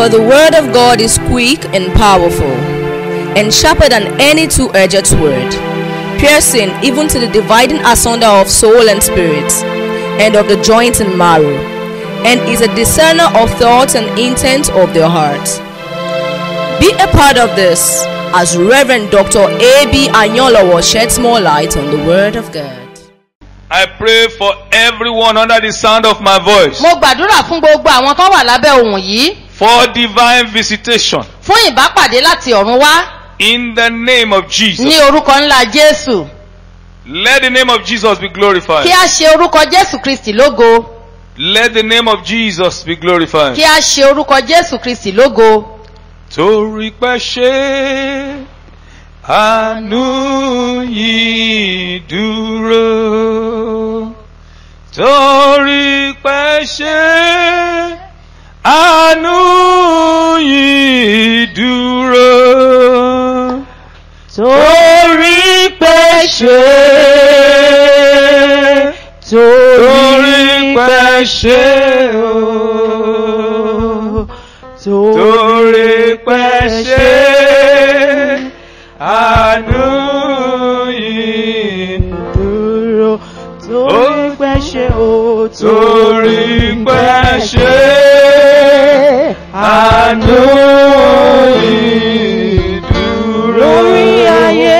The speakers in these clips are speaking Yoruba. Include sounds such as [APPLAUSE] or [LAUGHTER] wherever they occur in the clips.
For the word of God is quick and powerful, and sharper than any two edged sword, piercing even to the dividing asunder of soul and spirit, and of the joints and marrow, and is a discerner of thoughts and intents of the heart. Be a part of this as Reverend Dr. A.B. Anyolawo sheds more light on the Word of God. I pray for everyone under the sound of my voice mo gbàdúrà fún gbogbo àwọn tó wà lábẹ́ ohùn yìí for divine visitation fún ìbápàdé láti ọ̀run wá in the name of Jesus. ní orúkọ ńlá jésù Let the name of Jesus be glorified. kí a ṣe orúkọ jésù kristi lógo Let the name of Jesus be glorified. kí a ṣe orúkọ jésù kristi lógo Torí pé ṣe àánú yìí dúró. Torí pé ṣe àánú yìí dúró. torí pé ṣe. Torí pé ṣe o. Torí pé ṣe. Àánú yìí dúró. Torí pé ṣe o. Torí pé ṣe àánú yìí dúró. lórí ayé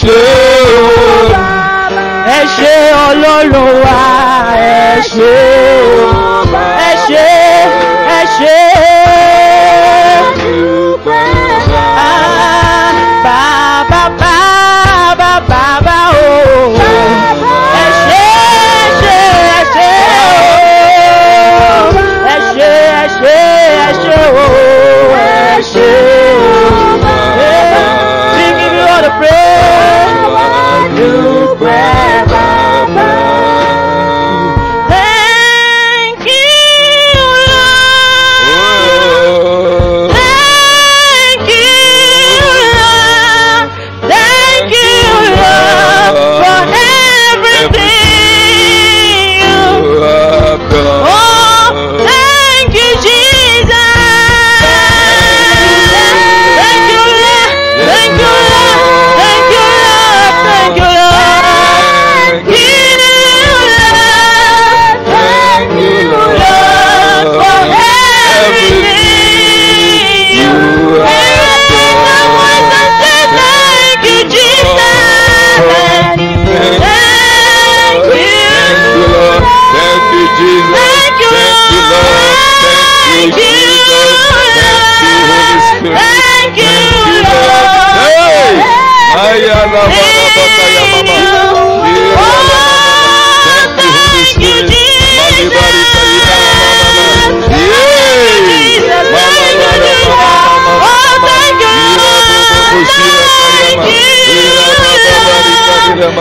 ṣé o ẹ ṣé ọlọ́run wa ẹ ṣé. breath.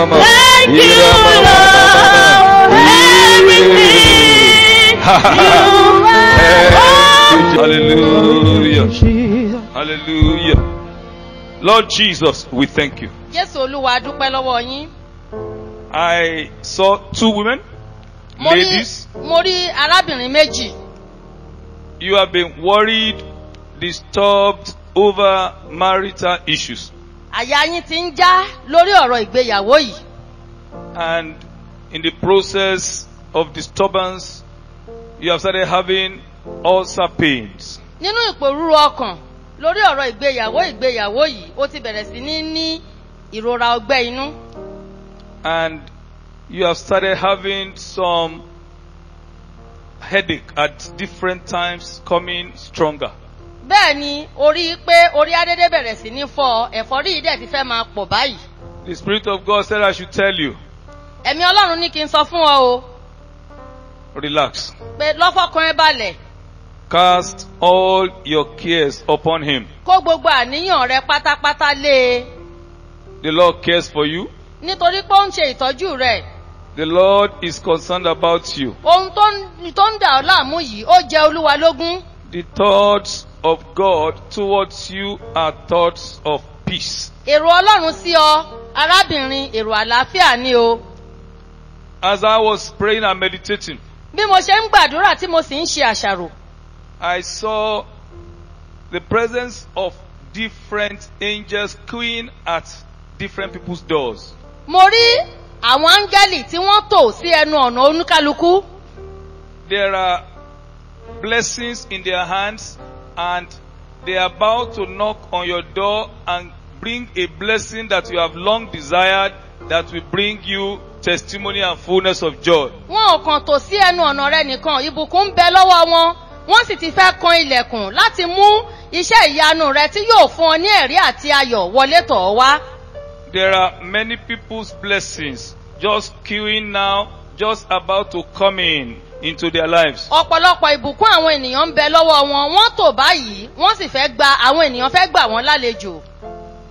Mama. Thank you, Lord. Everything. Hallelujah. Hallelujah. Lord Jesus, we thank you. jésù olúwa a dúpẹ́ lọ́wọ́ yín. I saw two women, mo ladies. mo rí arábìnrin méjì You have been worried, disturbed over marital issues. Àyà yín ti ń já lórí ọ̀rọ̀ ìgbéyàwó yìí. And in the process of disturbance, you have started having ulcer pains. nínú ìpòrúru ọkàn lórí ọ̀rọ̀ ìgbéyàwó ìgbéyàwó yìí ó ti bẹ̀rẹ̀ sí ní ní ìrora ọgbẹ́ inú. And you have started having some headache at different times coming stronger. Bẹ́ẹ̀ ni orí pé orí adédé bẹ̀rẹ̀ sí ní fọ́ ẹ̀fọ́rí yìí dẹ̀ ti fẹ́ máa pọ̀ báyìí. The Spirit of God said I should tell you, ẹ̀mí ọlọ́run ní kí n sọ fún ọ o relax. pé lọ́fọ̀kan ẹ balẹ̀ Cast all your cares upon Him. kó gbogbo àníyàn rẹ pátápátá lé e The Lord cares for you. nítorí pé ó ń ṣe ìtọ́jú rẹ̀ The Lord is concerned about you. ohun tó ń dà ọ́ láàmú yìí ó jẹ́ olúwa lógún The thoughts of God towards you are thoughts of peace. èrò ọlọ́run sí ọ arábìnrin èrò àlàáfíà ni o As I was praying and meditating, bí mo ṣe ń gbàdúrà tí mo sì ń ṣe àṣàrò I saw the presence of different angels queuing at different people's doors. mo rí àwọn áńgẹ́lì tí wọ́n tò sí ẹnu ọ̀nà oníkálukú There are blessings in their hands and they are about to knock on your door and bring a blessing that you have long desired that will bring you testimony and fullness of joy. wọn ò kàn tò sí ẹnu ọ̀nà rẹ nìkan ìbùkún ń bẹ lọ́wọ́ wọn wọ́n sì ti fẹ́ kan ilẹ̀kùn láti mú iṣẹ́ ìyanu rẹ tí yóò fún ọ ní ẹ̀rí àti ayọ̀ wọlé tọ̀ ọ́ wá. There are many people's blessings just queuing now, just about to come in into their lives. ọ̀pọ̀lọpọ̀ ìbùkún àwọn ènìyàn ń bẹ lọ́wọ́ wọn wọ́n tò báyìí wọ́n sì fẹ́ gba àwọn ènìyàn fẹ́ gbà wọ́n lálejò.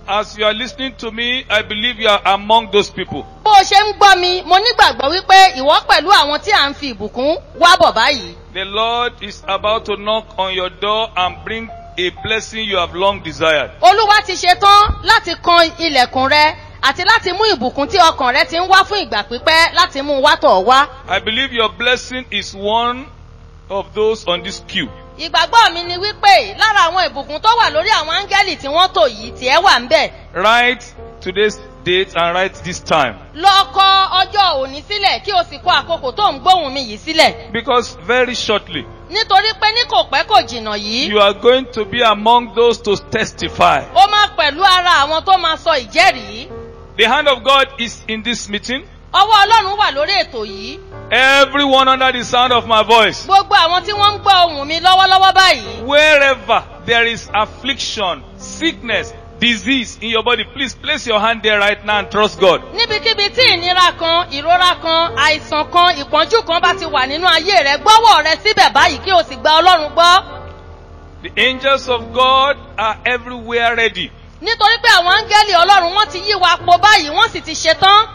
As you are listening to me, I believe you are among those people. bó o ṣe ń gbọ́ mi mo nígbàgbọ́ wípé ìwọ pẹ̀lú àwọn tí à ń fi ìbùkún wá bọ̀ báyìí. The Lord is about to knock on your door and bring a blessing you have long desired. olúwa ti ṣe tán láti kan ilẹ̀kùn rẹ àti láti mú ìbùkún tí ọkàn rẹ ti ń wá fún ìgbà pípẹ́ láti mú wá tọ̀ wá. I believe your blessing is one of those on this queue. ìgbàgbọ́ mi ni wípé lára àwọn ìbùkún tó wà lórí àwọn áńgẹ́lì tí wọ́n tò yìí tiẹ̀ wà ń bẹ̀. Write today's date and write this time. lọ kọ ọjọ́ òní sílẹ̀ kí o sì kọ àkókò tó ń gbóhùn mi yìí sílẹ̀. Because very shortly, nítorí pé ní kò pẹ́ kò jìnnà yìí you are going to be among those to testify. ó máa pẹ̀lú ara àwọn tó máa sọ ìjẹ́rìí. The hand of God is in this meeting. ọwọ́ ọlọ́run wà lórí ètò yìí. Everyone under the sound of my voice. gbogbo àwọn tí wọ́n ń gbọ́ ohùn mi lọ́wọ́lọ́wọ́ báyìí. Wherever there is affliction, sickness, disease in your body, please place your hand there right now and trust God. níbikíbi tí ìnira kan ìrora kan àìsàn kan ìpọ́njú kan bá ti wà nínú ayé rẹ gbọ́wọ́ rẹ síbẹ̀ báyìí kí o sì gba ọlọ́run gbọ́. The angels of God are everywhere ready. Nítorí pé àwọn áńgẹ́lì ọlọ́run wọ́n ti yí wa po báyìí wọ́n sì ti ṣetán.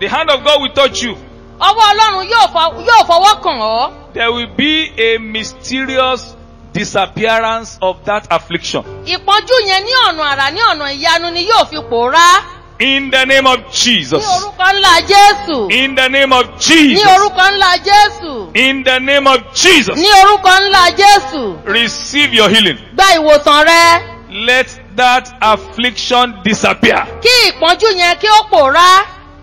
The hand of God will touch you. ọwọ́ ọlọ́run yóò fọ- yóò fọwọ́ kàn ọ́. There will be a mysterious disappearance of that affliction. ìpọ́njú yẹn ní ọ̀nà àrà ní ọ̀nà ìyanu ni yóò fi pòórá. In the name of ní Jesus. orúkọ ńlá jésù. In the name of ní Jesus. orúkọ ńlá jésù. In the name of Jesus. ní orúkọ ńlá jésù. Receive your healing. gba ìwòsàn rẹ. Let that affliction disappear. kí ìpọ́njú yẹn kí ó pòórá.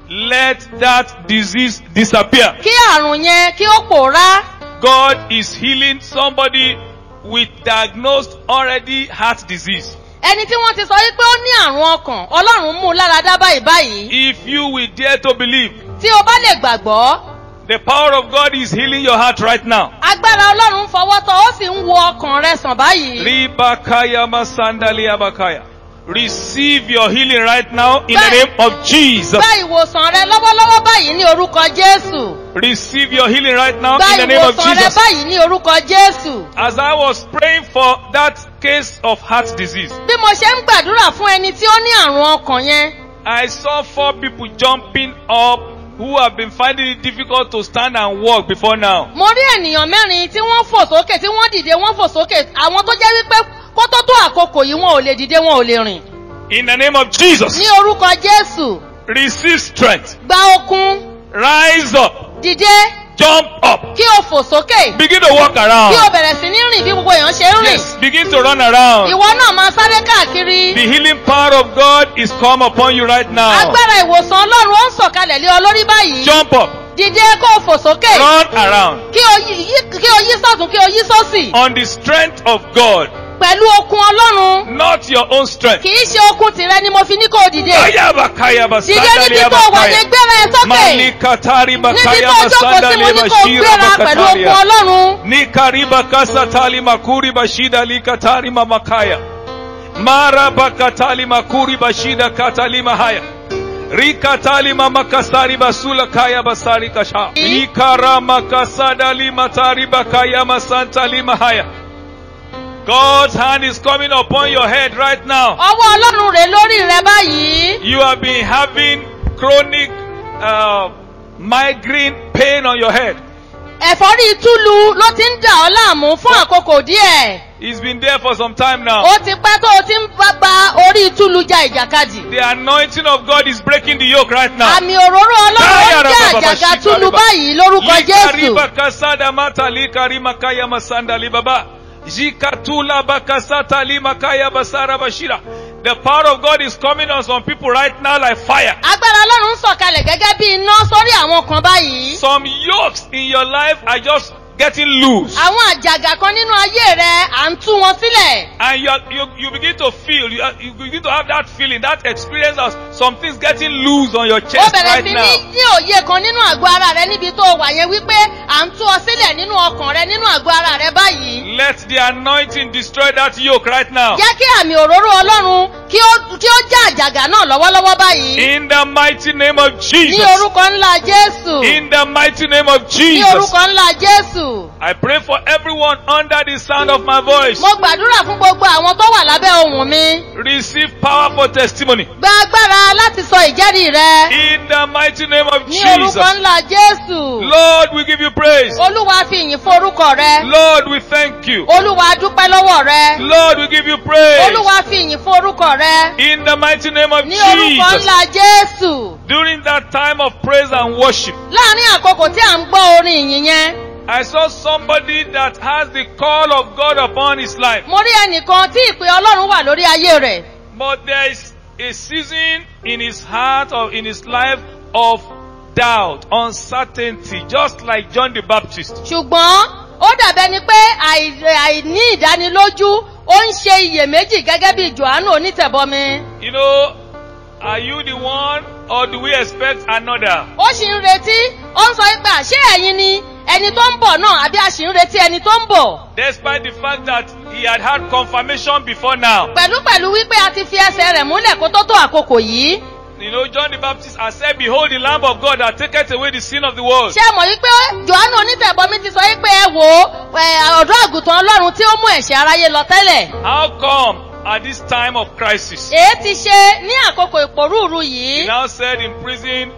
Let that disease disappear. kí àrùn yẹn kí ó pòórá. God is healing somebody with diagnosed already heart disease. ẹni tí wọ́n ti sọ wípé ó ní àrùn ọkàn ọlọ́run mú un láradá báyìí báyìí. If you will dare to believe, tí o bá lè gbàgbọ́ the power of God is healing your heart right now. agbára ọlọ́run fọwọ́ tọ́ ó sì ń wo ọkàn rẹ sàn báyìí. Ribakaya masandali abakaya. Receive your healing right now in the name of Jesus. gba ìwòsàn rẹ lọ́wọ́lọ́wọ́ báyìí ní orúkọ jésù. Receive your healing right now gba in the name of ìwòsàn rẹ Jesus. báyìí ní orúkọ jésù. As I was praying for that case of heart disease, bí mo ṣe ń gbàdúrà fún ẹni tí ó ní àrùn ọkàn yẹn I saw four people jumping up who have been finding it difficult to stand and walk before now. mo rí ènìyàn mẹ́rin tí wọ́n fò sókè tí wọ́n dìde wọ́n fò sókè àwọn tó jẹ́ wípé kó tó tó àkókò yìí wọn ò lè dìde wọn ò lè rìn. In the name of Jesus, ní orúkọ jésù receive strength. gba okun Rise up. dìde Jump up. kí o fò sókè Begin to walk kí o around. bẹ̀rẹ̀ sí ní rìn bí gbogbo èèyàn ṣe ń rìn. Yes, begin to run around. ìwọ náà máa sáré káàkiri. The healing power of God is come upon you right now. agbára ìwòsàn ọlọ́run ó ń sọ̀kalẹ̀ lé ọ lórí báyìí. Jump up. dìde kó o fò sókè. Run around. kí o yí kí o yí sọ́tún kí o yí sọ́sì. On the strength of God, pẹ̀lú okun ọlọ́run. not your own strength. kì í ṣe okun tìrẹ ni mo fi ní kó o dìde. Kayaba kayaba dìde sandali níbi tó wà abakaya. yẹn gbéra ẹ sókè. Malikatari níbi bakaya tó jókòó sí basandali mo ní kó o bashira gbéra pẹ̀lú okun bakataria. ọlọ́run. Nikariba kasatali makuri bashida likatari mamakaya. Mara bakatali makuri bashida katali mahaya. Rikatali mamakasari basula kaya basari kasha. Nikara makasada limatari bakaya masanta limahaya. God's hand is coming upon your head right now. ọwọ́ ọlọ́run rè lórí rẹ báyìí. You have been having chronic uh, migraine pain on your head. ẹ̀fọ́rí túlu ló ti ń dà ọ́ láàmú fún àkókò díẹ̀. It's been there for some time now. ó ti pẹ́ tó o ti ń gba orí túlu ja ìjàkadì. The anointing of God is breaking the yoke right now. àmì òróró ọlọ́run rẹ̀ bàbá àjàgà túlu báyìí lórúkọ jésù. Likariba kasada mata likarima kaya masanda libaba. The power of God is coming on some people right now like fire. agbára ọlọ́run ń sọ̀kalẹ̀ gẹ́gẹ́ bí iná sórí àwọn kan báyìí. Some yokes in your life are just getting loose. àwọn àjàgà kan nínú ayé rẹ à ń tú wọn sílẹ̀. And you, you, you begin to feel, you, you begin to have that feeling, that experience of some things getting loose on your ó chest bẹ̀rẹ̀ right sí ní now. ní òye kan nínú àgọ́ ara rẹ níbi tó wà yẹn wípé à ń tú ọ sílẹ̀ nínú ọkàn rẹ nínú àgọ́ ara rẹ báyìí. Let the anointing destroy that yoke right now. jẹ́ kí àmì òróró ọlọ́run kí ó kí ó já àjàgà náà lọ́wọ́lọ́wọ́ báyìí. In the mighty name of ní Jesus. orúkọ ńlá jésù. In the mighty name of ní Jesus. orúkọ ńlá jésù. I pray for everyone under the sound of my voice. mo gbàdúrà fún gbogbo àwọn tó wà lábẹ́ ohùn mi. Receive power for testimony. gba agbára láti sọ ìjẹ́rìí rẹ. In the mighty name of ní orúkọ Jesus. ńlá jésù. Lord, we give you praise. olúwa fi ìyìn fún orúkọ rẹ. Lord, we thank you. olúwa dúpẹ́ lọ́wọ́ rẹ. Lord, we give you praise. olúwa fi ìyìn fún orúkọ rẹ. In the mighty name of ní orúkọ Jesus. ńlá jésù. During that time of praise and worship, láàárín àkókò tí à ń gbọ́ orin ìyìn yẹn. I saw somebody that has the call of God upon his life. mo rí ẹnìkan tí ìpè ọlọ́run wà lórí ayé rẹ̀. But there is a season in his heart or in his life of doubt, uncertainty, just like John the Baptist. ṣùgbọ́n ó dàbẹ́ ni pé àì- àìní ìdánilójú ó ń ṣe iyèméjì gẹ́gẹ́ bí johannu onítẹ̀bọmi. You know, are you the one or do we expect another? ó sì ń retí ó ń sọ pé àṣé ẹ̀yin ni ẹni tó ń bọ̀ náà àbí a sì ń retí ẹni tó ń bọ̀. Despite the fact that he had had confirmation before now. pẹ̀lúpẹ̀lú wípé a ti fi ẹsẹ̀ rẹ̀ múlẹ̀ kó tó tó àkókò yìí. You know, John the Baptist has said, Behold the Lamb of God that taketh away the sin of the world. ṣé mọ̀ wípé johannu onítẹ̀bọmi ti sọ wípé ẹ ẹ, ọ̀dọ́ àgùntàn ọlọ́run tí ó mú ẹ̀ṣẹ̀ aráyé lọ tẹ́lẹ̀. How come at this time of crisis? èé ti ṣe ní àkókò ìpòrúurú He yìí. now said in prison,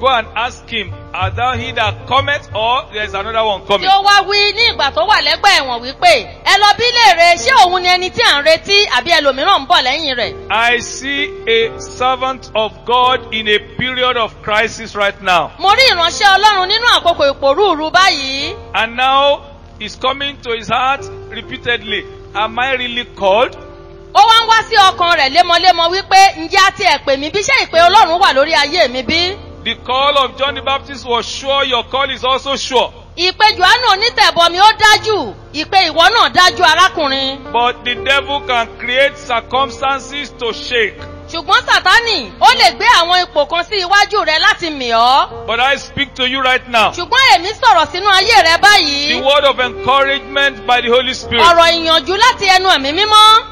Go and ask him, Art thou he that cometh, or there is another one tí coming? ó wá wí ní ìgbà tó wà lẹ́gbẹ̀ẹ́ ẹ̀wọ̀n wípé ẹ lọ bí léèrè ṣé òun ni ẹni tí à ń retí àbí ẹlòmíràn ń bọ̀ lẹ́yìn rẹ̀. I see a servant of God in a period of crisis right now. mo rí ìránṣẹ́ ọlọ́run nínú àkókò ìpòrúurú báyìí. And now he's coming to his heart repeatedly. Am I really called? ó wá ń wá sí ọkàn rẹ̀ lémọlémọ wípé ǹjẹ́ a ti ẹ̀ pè mí bí ṣé ìpè ọlọ́run wà lórí ayé mi bí? The call of John the Baptist was sure, your call is also sure. ìpè johannu onítẹ̀bọmi ó dájú ìpè ìwọ náà dájú arákùnrin. But the devil can create circumstances to shake. ṣùgbọ́n sátánì ó lè gbé àwọn ipò kan sí iwájú rẹ láti mì ọ́. But I speak to you right now. ṣùgbọ́n èmi sọ̀rọ̀ sínú ayé rẹ báyìí. The word of encouragement by the Holy Spirit. ọ̀rọ̀ ìyànjú láti ẹnu ẹ̀mí mímọ́.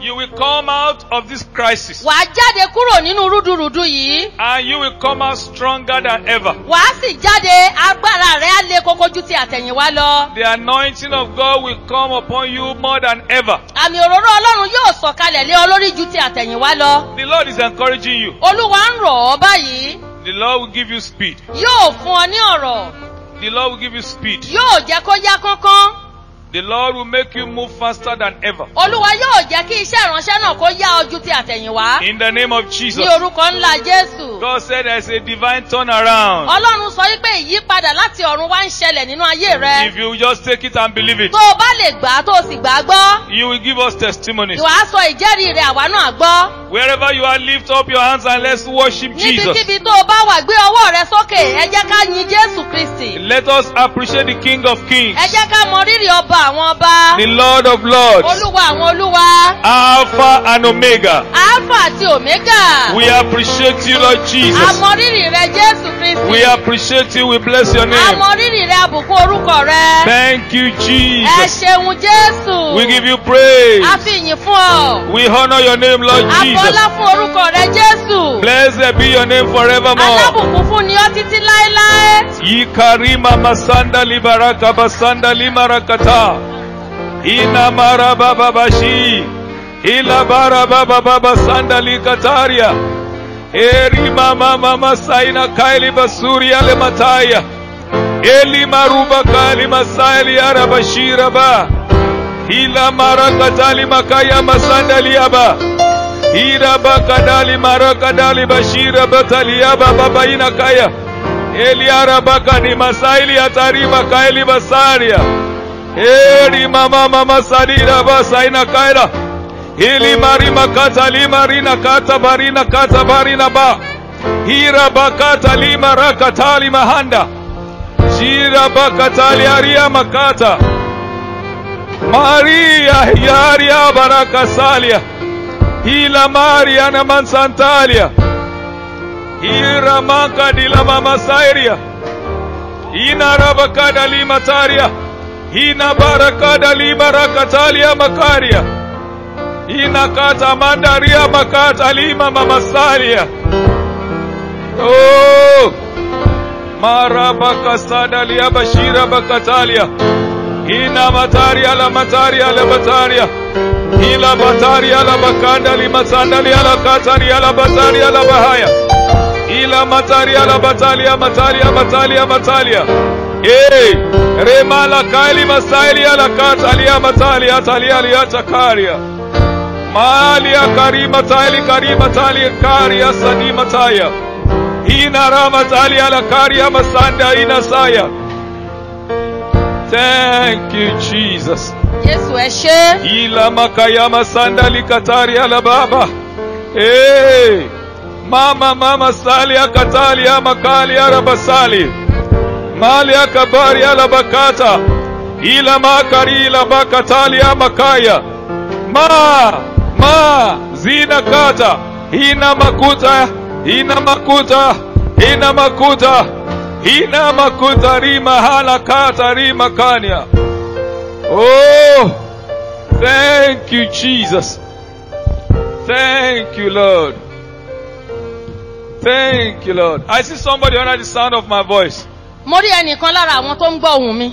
You will come out of this crisis wàá jáde kúrò nínú rúdurùdu yìí and you will come out stronger than ever. wàá sì jáde agbára rẹ á lé kókó ju ti àtẹ̀yìnwá lọ. The anointing of God will come upon you more than ever. àmì òróró ọlọ́run yóò sọ̀kalẹ̀ lé ọ lórí ju ti àtẹ̀yìnwá lọ. The Lord is encouraging you. olúwa ń rọ̀ ọ́ báyìí The Lord will give you speed. yóò fún ọ ní ọ̀rọ̀ The Lord will give you speed. yóò jẹ́ kó yá kánkán. The Lord will make you move faster than ever. olúwa yóò jẹ́ kí iṣẹ́ ìránṣẹ́ náà kó yá ju ti àtẹ̀yìnwá. In the name of Jesus. ní orúkọ ńlá jésù. God said there is a divine turnaround. ọlọ́run sọ wípé ìyípadà láti ọ̀run wá ń ṣẹlẹ̀ nínú ayé rẹ. If you just take it and believe it, tó o bá lè gbà á tó o sì gbà á gbọ́. you will give us testimonies. ìwà sọ ìjẹ́rìí rẹ̀ àwa náà gbọ́. Wherever you are, lift up your hands and let's worship Jesus. níbikíbi tó o bá wà gbé ọwọ́ rẹ sókè ẹ jẹ́ ká yin jésù kristi. Let us appreciate the King of Kings, ẹ jẹ́ ká mọ rírì ọba àwọn ọba. the Lord of Lords, olúwa àwọn olúwa. Alpha and Omega. alpha àti omega. We appreciate you, Lord Jesus. àmọ rírì rẹ jésù kristi. We appreciate you. We bless your name. àmọ rírì rẹ àbùkù orúkọ rẹ. Thank you, ẹ Jesus. ṣeun jésù. We give you praise. a fi ìyìn fún ọ. We honor your name, Lord Jesus. àfọlá fún orúkọ rẹ jésù. Blessed be your name forevermore. alábùkún fún ni ọ títí láéláé. Yikarima masanda libaraka basanda limarakata. Ina maraba babashi. Ila bara baba baba sanda likataria. Eri mama mama saina kaili basuri ale mataya. Eli maruba kali masaili arabashira ba. Ila marakatali makaya masanda liaba. Ira bakadali marakadali bashira bataliaba baba ina kaya. Eliara bakani masaili atariba kaili basaria. erimamamamasarira basaina kaira. Ilimarimakaza limarina kata barina kata barina ba. Hirabakata limarakatali mahanda makata. maria yariabarakasalia hila maria na mansantalia. Dila mamasairiya sairia. Inarabakadali mataria Ina barakada li barakatalia makaria. Ina kata mandaria makata lima mamasalia. Oh. Liya bashira bakatalia. Ina mataria la mataria la mataria. Ila bataria la bakanda li matanda li ala kataria la bataria la bahaya. Ila mataria la batalia mataria matalia matalia. Eh, rema la kaili masaili ala katalia matalia talia li atakaria. Malia karima tali karima tali karia sadi mataya. Ina rama tali ala karia masanda ina saya. Thank you, Jesus. jésù ẹ ṣé. Ila makayama sandali katari ala baba. Hey, mama mama sali akatali ama kali ala basali. Mali akabari ala bakata. Ila makari ila bakatali ama kaya. Ma, ma, zina kata. Ina makuta, ina makuta, ina makuta. Ina makuta rima hala kata rima kanya. Oh, thank you, Jesus. Thank you, Lord. Thank you, Lord. I see somebody under the sound of my voice. Mo rí ẹnìkan lára àwọn tó ń gbọ́ ohùn mi.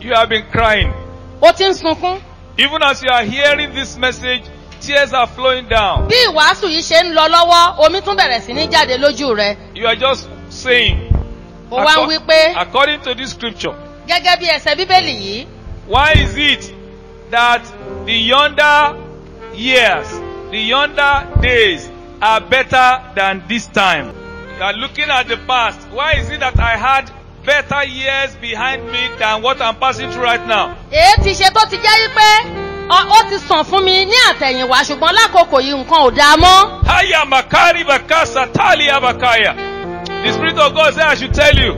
You have been crying. ó ti ń sunkún. Even as you are hearing this message, tears are flowing down. bí ìwàásù yìí ṣe ń lọ lọ́wọ́ omi tún bẹ̀rẹ̀ sí ní jáde lójú rẹ. You are just saying, ó wá ń wí pé according to this scripture, gẹ́gẹ́ bí ẹsẹ̀ bíbélì yìí why is it that the yonder years, the yonder days are better than this time? You are looking at the past. Why is it that I had better years behind me than what I'm passing through right now? èé ti ṣe tó ti jẹ́ wípé ó ti sàn fún mi ní àtẹ̀yìnwá ṣùgbọ́n lákòókò yìí nǹkan ò dáa mọ́. Haya makari bakasa talia bakaya. The Spirit of God said I should tell you,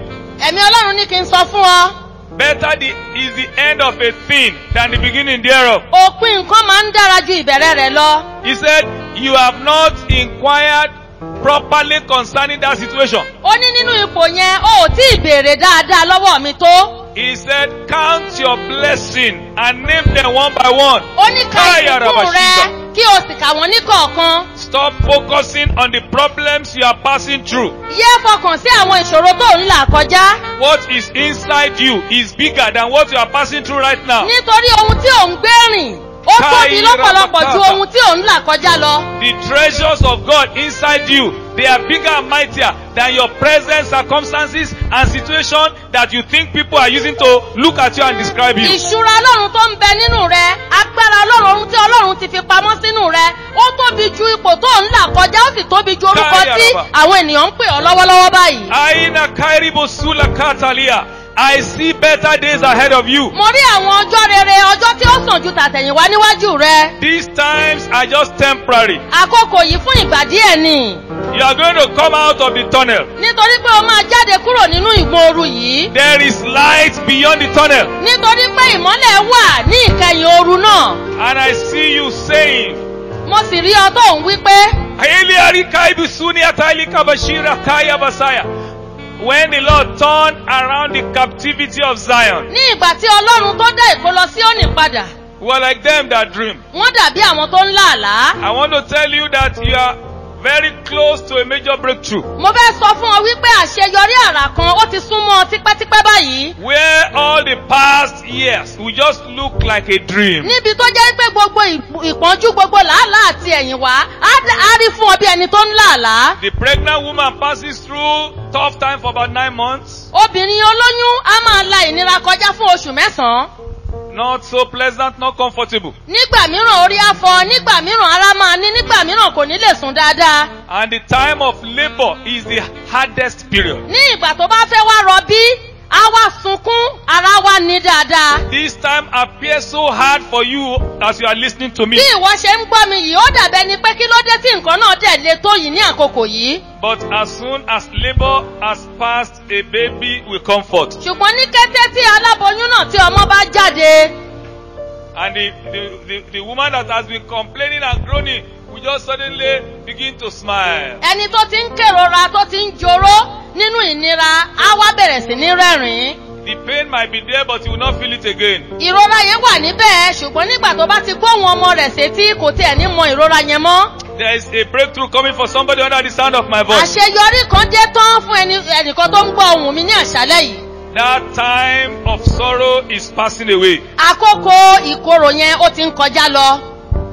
ẹ̀mí ọlọ́run ní kí n sọ fún ọ. better the, is the end of a thing than the beginning thereof. òpin nǹkan máa ń dára ju ìbẹ̀rẹ̀ rẹ̀ lọ. He said, you have not inquired properly concerning that situation. ó ní nínú ipò yẹn ó ò tí ì béèrè dáadáa lọ́wọ́ mi tó. He said, count your blessing and name them one by one. ó ní ìbùkún rẹ kí o sì kà wọ́n ní kọ̀ọ̀kan. Stop focusing on the problems you are passing through. yé fọkàn sí àwọn ìṣòro tó ń là kọjá. What is inside you is bigger than what you are passing through right now. nítorí ohun tí ò ń gbé rìn ó tóbi lọ́pọ̀lọpọ̀ ju ohun tí ò ń là kọjá lọ. The treasures of God inside you, they are bigger and mightier than your present circumstances and situation that you think people are using to look at you and describe you. ìṣúra ọlọ́run tó ń bẹ nínú rẹ agbára ọlọ́run ohun tí ọlọ́run ti fi pamọ́ sínú rẹ ó tóbi ju ipò tó ń là kọjá ó sì tóbi ju orúkọ tí àwọn ènìyàn ń pè ọ́ lọ́wọ́lọ́wọ́ báyìí. Aina kairibo sula katalia. I see better days ahead of you. mo rí àwọn ọjọ́ rere ọjọ́ tí ó sàn ju tàtẹ̀yìnwá níwájú rẹ. These times are just temporary. àkókò yìí fún ìgbà díẹ̀ ni You are going to come out of the tunnel. nítorí pé o máa jáde kúrò nínú ìgbóoru yìí There is light beyond the tunnel. nítorí pé ìmọ́lẹ̀ wà ní ìkẹyìn ooru náà And I see you saying, mo sì rí ọ tó ń wí pé Aili arika ibi suni ataili kabashira kaya basaya. When the Lord turned around the captivity of Zion, ní ìgbà tí ọlọ́run tó dá èkó lọ sí òní padà we were like them that dream. wọ́n dàbí àwọn tó ń lá àlá. I want to tell you that you are very close to a major breakthrough. mo fẹ́ sọ fún ọ wípé àṣeyọrí àrà kan ó ti súnmọ́ tipẹ́tipẹ́ báyìí. Where all the past years will just look like a dream. níbi tó jẹ́ pé gbogbo ìp- ìpọ́njú gbogbo làálàá àti ẹ̀yìn wá á rí fún ọ bí ẹni tó ń là àlá. The pregnant woman passes through tough time for about nine months. obìnrin olóyún á máa la ìnira kọjá fún oṣù mẹ́sàn-án. Not so pleasant, not comfortable. nígbà mìíràn orí á fọ nígbà mìíràn ara máa ní nígbà mìíràn kò ní lè sùn dáadáa. And the time of labor is the hardest period. ní ìgbà tó bá fẹ́ wá rọbí wá sunkún ara wá ní dáadáa. This time appears so hard for you as you are listening to me. bí ìwọ ṣe ń gbọ́ mi yìí ó dàbẹ́ ni pé kí ló dé tí nǹkan náà dẹ̀ le tó yìí ní àkókò yìí. But as soon as labor has passed, a baby will come forth. ṣùgbọ́n ní kété tí aláboyún náà tí ọmọ bá jáde And the, the, the, the woman that has been complaining and groaning will just suddenly begin to smile. ẹni tó ti ń kérora tó ti ń joró nínú ìnira á wá bẹ̀rẹ̀ sí ní rẹ́rìn-ín. The pain might be there, but you will not feel it again. ìrora yẹn wà níbẹ̀ ṣùgbọ́n nígbà tó bá ti gbóhùn ọmọ rẹ̀ sétí kò tiẹ̀ ní mọ ìrora yẹn mọ́. There is a breakthrough coming for somebody under the sound of my voice. àṣeyọrí kan dé tán fún ẹnìkan tó ń gbọ́ ohùn mi ní àṣálẹ́ yìí. That time of sorrow is passing away. àkókò ìkorò yẹn ó ti ń kọjá lọ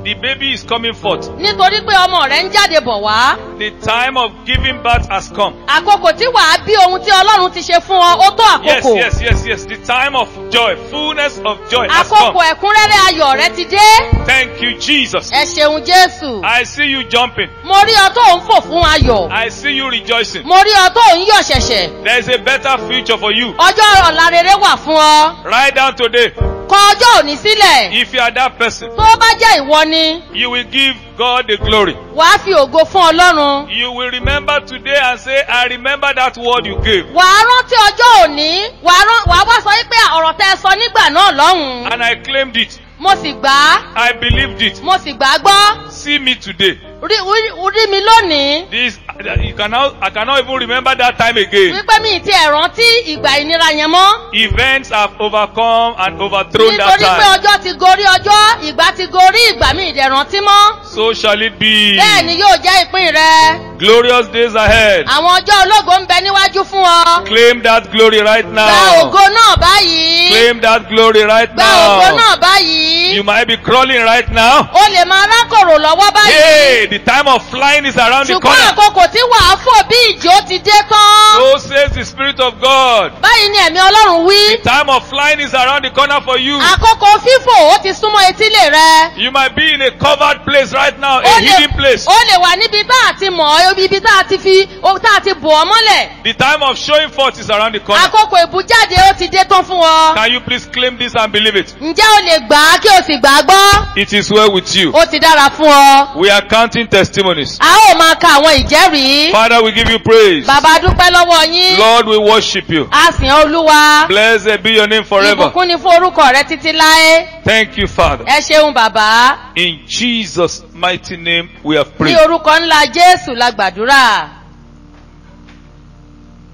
The baby is coming forth. nítorí pé ọmọ rẹ̀ ń jáde bọ̀ wá. The time of giving birth has come. àkókò tí wàá bí ohun tí ọlọ́run ti ṣe fún ọ ó tó Yes, àkókò. yes, yes, yes. The time of joy, fullness of joy has àkókò come. ẹ̀kúnrẹ́rẹ́ ayọ̀ rẹ ti dé. Thank you, Jesus. ẹ ṣeun jésù. I see you jumping. mo rí ọ tó ń fò fún ayọ̀. I see you rejoicing. mo rí ọ tó ń yọ̀ ṣẹ̀ṣẹ̀. There is a better future for you. ọjọ́ ọ̀la rere wà fún ọ. Write down today. Kọ ọjọ́ òní sílẹ̀. If you are that person, tó bá jẹ́ ìwọ ni you will give God the glory. wàá fi ògo fún ọlọ́run. You will remember today and say, I remember that word you gave. wàá rántí ọjọ́ òní wàá wá sọ wípé ọ̀rọ̀ tẹ́ ẹ sọ nígbà náà lọ́hùn-ún. And I claimed it. mo sì gbà á I believed it. mo sì gbà á gbọ́. See me today. Rí rí- rí mi lónìí. This you cannot I cannot even remember that time again. wípé mi ì tiẹ̀ rántí ìgbà ìnira yẹn mọ́. Events have overcome and overthrown that nítorí pé time. ọjọ́ ti gorí ọjọ́ ìgbà ti gorí ìgbà mi ìdẹ̀ rántí mọ́. So shall it be. bẹ́ẹ̀ ni yóò jẹ́ ìpín rẹ. Glorious days ahead. àwọn ọjọ́ ológo ń bẹ níwájú fún ọ. Claim that glory right gba now. ògo náà báyìí. Claim that glory right gba ògo now. náà báyìí. You might be crawling right now. o lè máa rákòrò lọ́wọ́ báyìí. The time of flying is around the ṣùgbọ́n corner. àkókò tí wàá fò bí ìjó ti dé tán. So says the Spirit of God. báyìí ni ẹ̀mí ọlọ́run wí. The time of flying is around the corner for you. àkókò fífò ó ti súnmọ́ etílé rẹ. You might be in a covered place right now, a hidden place. ó lè wà níbi tá a ti mọ̀ ọ́ ibi tá a ti fi tá a ti bò ọ́ mọ́lẹ̀. The time of showing forth is around the corner. àkókò ìbújáde ó ti dé tán fún ọ. Can you please claim this and believe it? ǹjẹ́ o lè gbà á kí o sì gbà á gbọ́? It is well with you. ó ti dára fún ọ. We are counting testimonies. a ó máa ka àwọn ìjẹ́rìí. Father, we give you praise. bàbá dúpẹ́ lọ́wọ́ yín. Lord, we worship you. a sìn olúwa. Blessed be your name forever. ìbùkún ni fún orúkọ rẹ títí láé. Thank you, Father. ẹ ṣeun bàbá. In Jesus' mighty name, we have ní prayed. orúkọ ńlá jésù la gbàdúrà.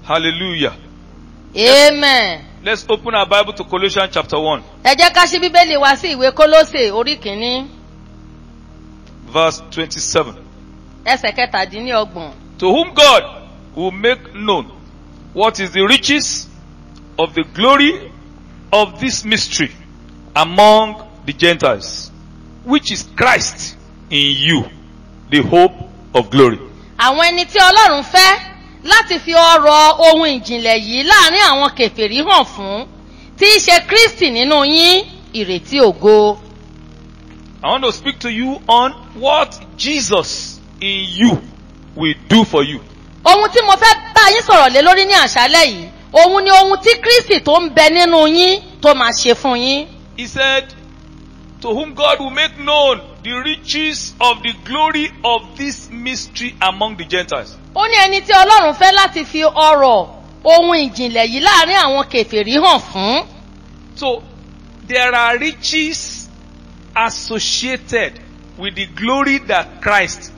Hallelujah. amen. Let's open our Bible to Colossians chapter 1. ẹ jẹ́ ká ṣí bíbélì wa sí ìwé kólósè orí kìíní. Verse 27. ẹsẹ̀ kẹtàdínlọ́gbọ̀n. To whom God will make known what is the riches of the glory of this mystery among the Gentiles, which is Christ in you, the hope of glory. àwọn ẹni tí ọlọ́run fẹ́ láti fi ọrọ̀ ohun ìjìnlẹ̀ yìí láàárín àwọn kèfèrí hàn fún tí í ṣe kristi nínú yín ìrètí ògo. I want to speak to you on what Jesus in you will do for you. ohun tí mo fẹ́ bá yín sọ̀rọ̀ lé lórí ní àṣálẹ̀ yìí òun ni ohun tí kristi tó ń bẹ nínú yín tó máa ṣe fún yín. He said, To whom God will make known the riches of the glory of this mystery among the Gentiles. ó ní ẹni tí ọlọ́run fẹ́ láti fi ọrọ̀ ohun ìjìnlẹ̀ yìí láàárín àwọn kèfèrí hàn fún. So, there are riches associated with the glory that Christ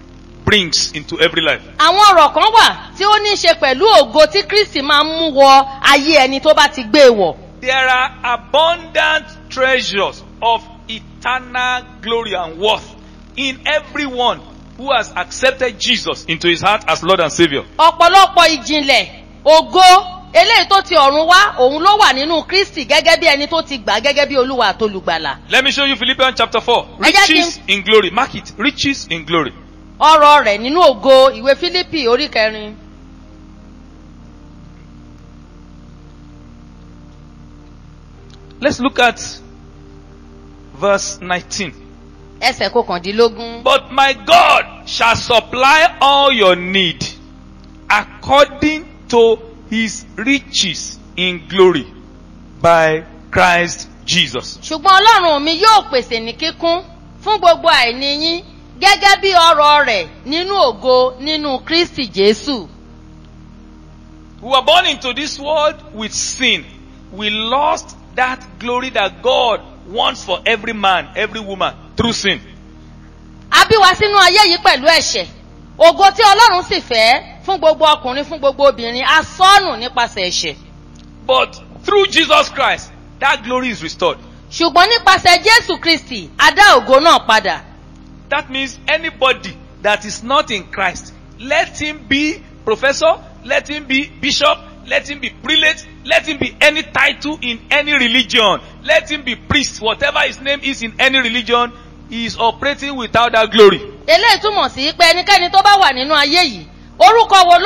brings into every life. àwọn ọ̀rọ̀ kan wà tí ó ní í ṣe pẹ̀lú ògo tí kristi máa ń mú wọ ayé ẹni tó bá ti gbé e wọ̀. There are abundant treasures of eternal glory and worth in everyone who has accepted Jesus into his heart as Lord and Savior. ọ̀pọ̀lọpọ̀ ìjìnlẹ̀ ògo eléyìí tó ti ọ̀run wá òun ló wà nínú kristi gẹ́gẹ́ bí ẹni tó ti gbà gẹ́gẹ́ bí olúwa àtolùgbàlà. Let me show you Philippians chapter 4. Ẹ jẹ́ kí n- Riches in glory. Mark it. Riches in glory. ọrọ̀ rẹ̀ nínú ògo ìwé fílípì orí kẹrin. Let's look at verse 19. ẹsẹ̀ kọkàndínlógún. But my God shall supply all your need according to his riches in glory by Christ Jesus. ṣùgbọ́n ọlọ́run mi yóò pèsè ní kíkún fún gbogbo àìní yín gẹ́gẹ́ bí ọrọ̀ rẹ̀ nínú ògo nínú kristi jésù. We were born into this world with sin. We lost that glory that God wants for every man, every woman through sin. a bí wa sínú ayé yìí pẹ̀lú ẹ̀ṣẹ̀ ògo tí ọlọ́run sì fẹ́ fún gbogbo ọkùnrin fún gbogbo obìnrin a sọnù nípasẹ̀ ẹ̀ṣẹ̀ But through Jesus Christ, that glory is restored. ṣùgbọ́n nípasẹ̀ jésù kristi a dá ògo náà padà That means anybody that is not in Christ, let him be professor, let him be bishop, let him be prelate, let him be any title in any religion, let him be priest, whatever his name is in any religion, he is operating without that glory. eléyìí túmọ̀ sí pé ẹnikẹ́ni tó bá wà nínú ayé yìí orúkọ wo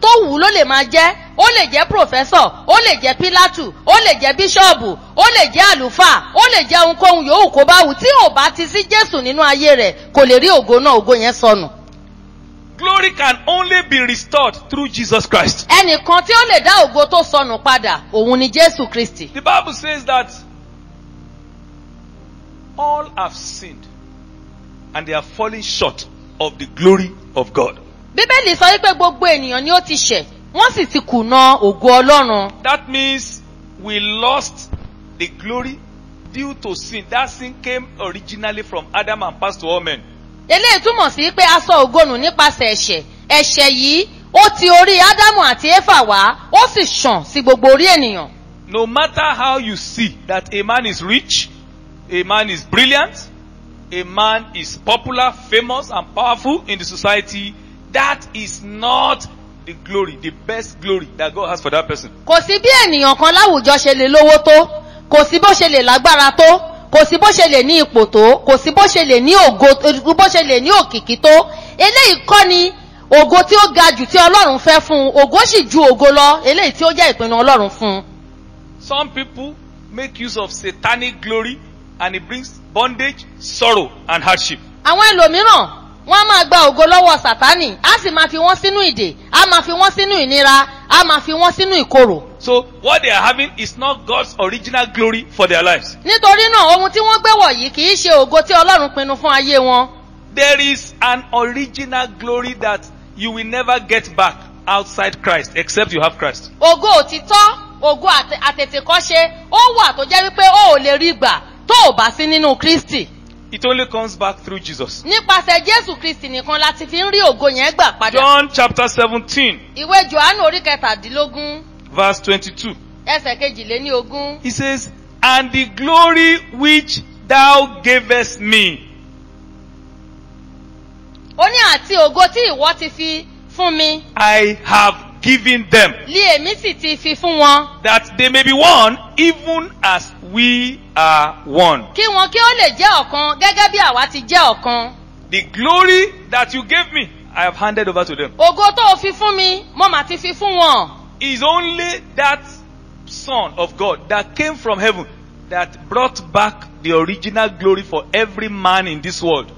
tó wù ú ló lè máa jẹ́ ó lè jẹ́ pòfẹ́sọ̀ ó lè jẹ́ pílátù ó lè jẹ́ bíṣọ́ọ̀bù ó lè jẹ́ àlùfáà ó lè jẹ́ ohunkóhun yòówù kó bá wù tí ò bá ti sí jésù nínú ayé rẹ̀ kò lè rí ògo náà ògo yẹn sọnù. Glory can only be restored through Jesus Christ. ẹnìkan tí ó lè dá ògo tó sọnù padà òun ni jésù kristi. The Bible says that all have sinned and they are falling short of the glory of God. Bíbélì sọ wípé gbogbo ènìyàn ni ó ti ṣẹ̀ wọ́n sì ti kùnà ògo ọlọ́run. That means we lost the glory due to sin. That sin came originally from Adam and passed to all men. eléyìí túmọ̀ sí pé a sọ ògo nù nípasẹ̀ ẹ̀ṣẹ̀ ẹ̀ṣẹ̀ yìí ó ti orí ádámù àti éfà wá ó sì ṣàn sí gbogbo orí ènìyàn. No matter how you see that a man is rich, a man is brilliant, a man is popular, famous, and powerful in the society, that is not the glory, the best glory that God has for that person. kò sí bí ènìyàn kan láwùjọ ṣe lè lówó tó kò sí bó ṣe lè lágbára tó kò sí bó ṣe lè ní ipò tó kò sí bó ṣe lè ní ògo bó ṣe lè ní òkìkí tó eléyìí kọ́ ni ògo tí ó ga jù tí ọlọ́run fẹ́ fún un ògo sì ju ògo lọ eléyìí tí ó jẹ́ ìpinnu ọlọ́run fún un. Some people make use of satanic glory and it brings bondage, sorrow, and hardship. àwọn ẹlòmíràn wọn á máa gba ògo lọ́wọ́ sátánì á sì máa fi wọ́n sínú ìdè á máa fi wọ́n sínú ìnira á máa fi wọ́n sínú ìkorò. So what they are having is not God's original glory for their lives. nítorí náà ohun tí wọ́n gbé wọ̀nyí kì í ṣe ògo tí ọlọ́run pinnu fún ayé wọn. There is an original glory that you will never get back outside Christ except you have Christ. ògo òtítọ́ ògo àtètèkọ́ṣe ó wà tó jẹ́ wípé ó ò lè rí gbà tó ò bá sí nínú kristi. It only comes back through Jesus. nípasẹ̀ jésù kristi nìkan láti fi ń rí ògo yẹn gbà padà. John chapter 17, ìwé johannu orí kẹtàdínlógún verse 22. ẹsẹ̀ kejìléní ogún. He says, And the glory which thou gavest me, ó ní àti ògo tí ìwọ ti fi fún mi I have given them, lé èmi sì ti fi fún wọn that they may be one, even as we are one. kí wọn kí ó lè jẹ́ ọ̀kan gẹ́gẹ́ bí àwa ti jẹ́ ọ̀kan. The glory that you gave me, I have handed over to them. ògo tó o fi fún mi mo mà ti fi fún wọn. Is only that Son of God that came from heaven that brought back the original glory for every man in this world.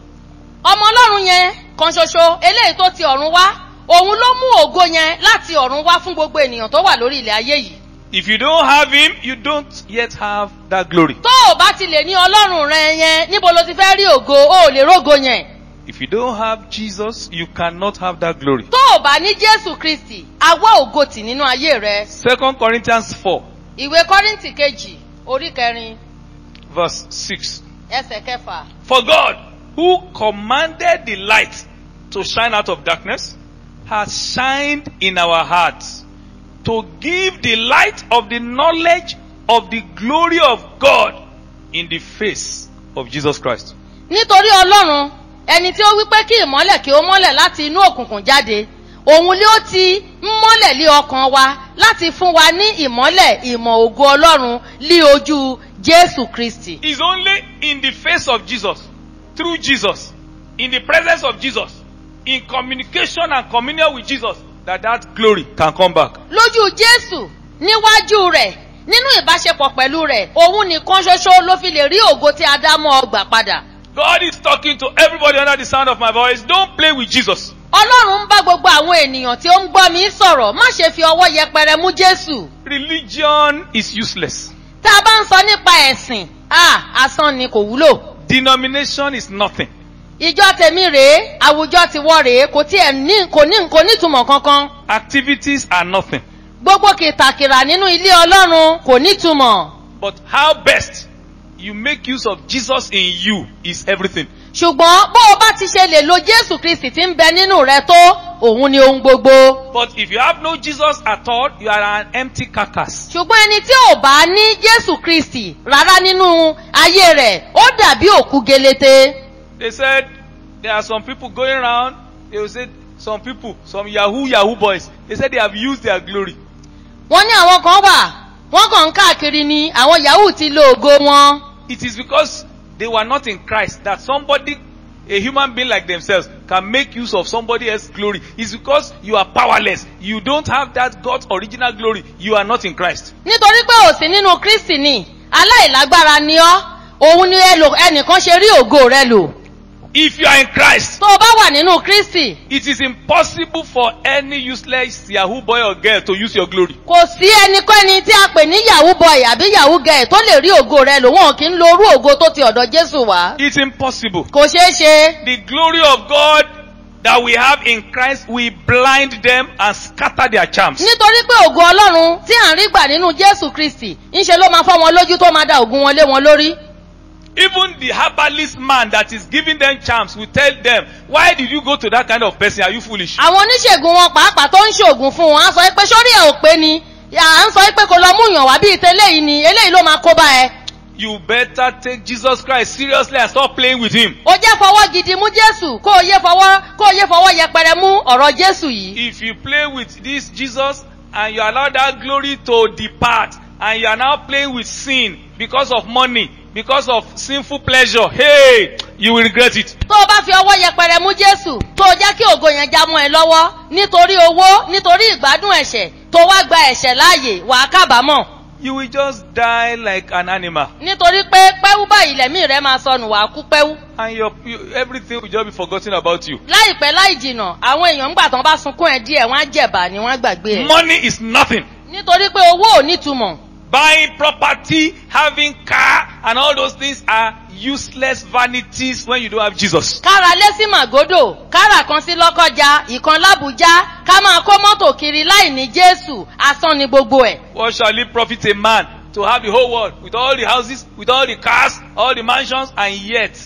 ọmọ ọlọ́run yẹn kan ṣoṣo eléyìí tó ti ọ̀run wá òun ló mú ògo yẹn láti ọ̀run wá fún gbogbo ènìyàn tó wà lórí ilẹ̀ ayé yìí. If you don't have him, you don't yet have that glory. tó o bá ti lè ní ọlọ́run rẹ yẹn níbo ló ti fẹ́ rí ògo o ò lè rógo yẹn. If you don't have Jesus, you cannot have that glory. tó o bá ní jésù kristi àwa ògo tì nínú ayé rẹ. Second Corinthians 4, ìwé kọ́rìntì kejì orí kẹrin verse 6. ẹsẹ̀ kẹfà. For God, who commanded the light to shine out of darkness, has shined in our hearts to give the light of the knowledge of the glory of God in the face of Jesus Christ. nítorí ọlọ́run ẹni tí ó wí pé kí ìmọ́lẹ̀ kí ó mọ́lẹ̀ láti inú òkùnkùn jáde òun ni ó ti ń mọ́lẹ̀ lé ọkàn wa láti fún wa ní ìmọ́lẹ̀ ìmọ̀ ògo ọlọ́run lé ojú jésù kristi. It's only in the face of Jesus, through Jesus, in the presence of Jesus, in communication and communion with Jesus, that that glory can come back. lójú jésù níwájú rẹ̀ nínú ìbáṣepọ̀ pẹ̀lú rẹ̀ òun nìkan ṣoṣo ló fi lè rí ògo tí a dá mọ́ ọgbà padà. God is talking to everybody under the sound of my voice. Don't play with Jesus. ọlọ́run ń bá gbogbo àwọn ènìyàn tí ó ń gbọ́ mi sọ̀rọ̀ má ṣe fi ọwọ́ yẹpẹrẹ mú jésù. Religion is useless. tá a bá ń sọ nípa ẹ̀sìn ah asán ni kò wúlò. Denomination is nothing. Ìjọ tèmi rèé àwùjọ tiwọ rèé kò tiẹ̀ ní kò ní kò nítumọ̀ kankan. Activities are nothing. gbogbo kìtàkìrà nínú ilé ọlọ́run kò nítumọ̀. But how best you make use of Jesus in you is everything. ṣùgbọ́n bó o bá ti ṣe lè lo jésù kristi tí ń bẹ nínú rẹ tó òun ni ohun gbogbo. But if you have no Jesus at all, you are an empty carcass. ṣùgbọ́n ẹni tí ò bá ní jésù kristi rárá nínú ayé rẹ̀ ó dàbí òkú gelete. They said there are some people going around, they will say some people, some Yahoo Yahoo boys, they said they have used their glory. wọ́n ní àwọn kan wà wọ́n kàn ń káàkiri ni àwọn yahoo ti lo ògo wọn. It is because they were not in Christ that somebody, a human being like themselves, can make use of somebody else's glory. It's because you are powerless. You don't have that God's original glory. You are not in Christ. nítorí pé ò sí nínú kristi ni aláìlágbára ni ọ́ òun ni ẹnìkan ṣe rí ògo rẹ lò. If you are in Christ, tó o bá wà nínú kristi it is impossible for any useless Yahoo boy or girl to use your glory. kò sí ẹnikẹ́ni tí a pè ní yahoo boy àbí yahoo girl tó lè rí ògo rẹ lò wọn kì í lo orú ògo tó ti ọ̀dọ̀ jésù wá. It's impossible. kò ṣeé ṣe. The glory of God that we have in Christ will blind them and scatter their charms. nítorí pé ògo ọlọ́run tí à ń rí gbà nínú jésù kristi ńṣe ló máa fọ́ wọn lójú tó máa da ògùn wọn lé wọn lórí. Even the herbalist man that is giving them charms will tell them, why did you go to that kind of person? Are you foolish? àwọn oníṣègùn wọn pàápàá tó ń ṣoògùn fún wọn á sọ pé sórí ẹ ò pé ni à ń sọ pé kò lọ mú yàn wá bíi tẹlẹ yìí ni eléyìí ló máa kó bá ẹ. You better take Jesus Christ seriously and stop playing with him. ó jẹ́ fọwọ́ gidi mú jésù kó o yé fọwọ́ kó o yé fọwọ́ yẹpẹrẹ mú ọ̀rọ̀ jésù yìí. If you play with this Jesus and you allow that glory to depart and you are now playing with sin because of money, because of sinful pleasure, hey, you will regret it. tó o bá fi ọwọ́ yẹpẹrẹ mú jésù tó o jẹ́ kí ògo yẹn já mọ́ ẹ lọ́wọ́ nítorí owó nítorí ìgbádùn ẹ̀ṣẹ̀ tó wá gba ẹ̀ṣẹ̀ láàyè wàá kábàámọ̀. You will just die like an animal nítorí pé pẹ́wú báyìí lẹ̀mí rẹ máa sọnù wàá kú pẹ́wú. and your, you, everything will just be forgotten about you. láìpẹ́ láì jìnnà àwọn èèyàn ńgbà tán bá sunkún ẹ díẹ̀ wọ́n á jẹ̀bà ni wọ́n á gbàgbé ẹ̀. Money is nothing. nítorí pé owó ò nítumọ̀. Buying property, having car, and all those things are useless vanities when you don't have Jesus. kára lé sí màgódò kára kan sí lọ́kọ́já ìkan lábújá ká máa kó mọ́tò kiri láì ní jésù asán ni gbogbo ẹ̀. What shall it profit a man to have the whole world with all the houses, with all the cars, all the mansions, and yet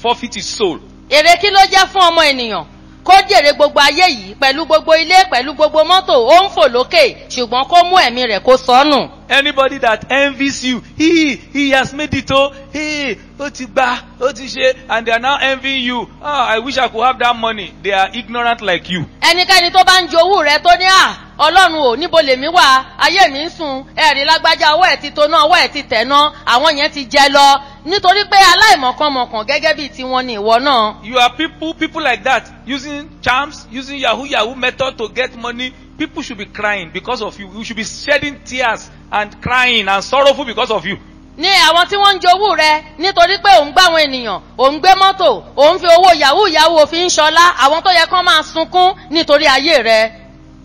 forfeit his soul? èrè kí ló jẹ́ fún ọmọ ènìyàn kó jèrè gbogbo ayé yìí pẹ̀lú gbogbo ilé pẹ̀lú gbogbo mọ́tò ó ń fò lókè ṣùgbọ́n kó mú ẹ̀mí rẹ̀ kó sọnù. Anybody that envies you, he, he has made it oh, he, ó ti gbà, ó ti ṣe, and they are now envying you. Ah, I wish I could have that money. They are ignorant like you. ẹnikẹ́ni tó bá ń jowú rẹ tó ní à ọlọ́run ò níbo lèmi wà ayé mi ń sùn ẹ̀rí lágbájá ọwọ́ ẹ̀ ti toná ọwọ́ ẹ̀ ti tẹ̀ná àwọn yẹn ti jẹ lọ nítorí pé aláìmọ̀kànmọ̀kàn gẹ́gẹ́ bíi tiwọn ni ìwọ náà. You are people, people like that, using charms, using Yahoo Yahoo method to get money. People should be crying because of you. You should be shedding tears and crying and sorrowful because of you. ní àwọn tí wọ́n ń jowú rẹ nítorí pé òun gbá àwọn ènìyàn òun gbé mọ́tò òun fi owó yahoo yahoo ń ṣọlá àwọn tó yẹ kán máa sunkún nítorí ayé rẹ.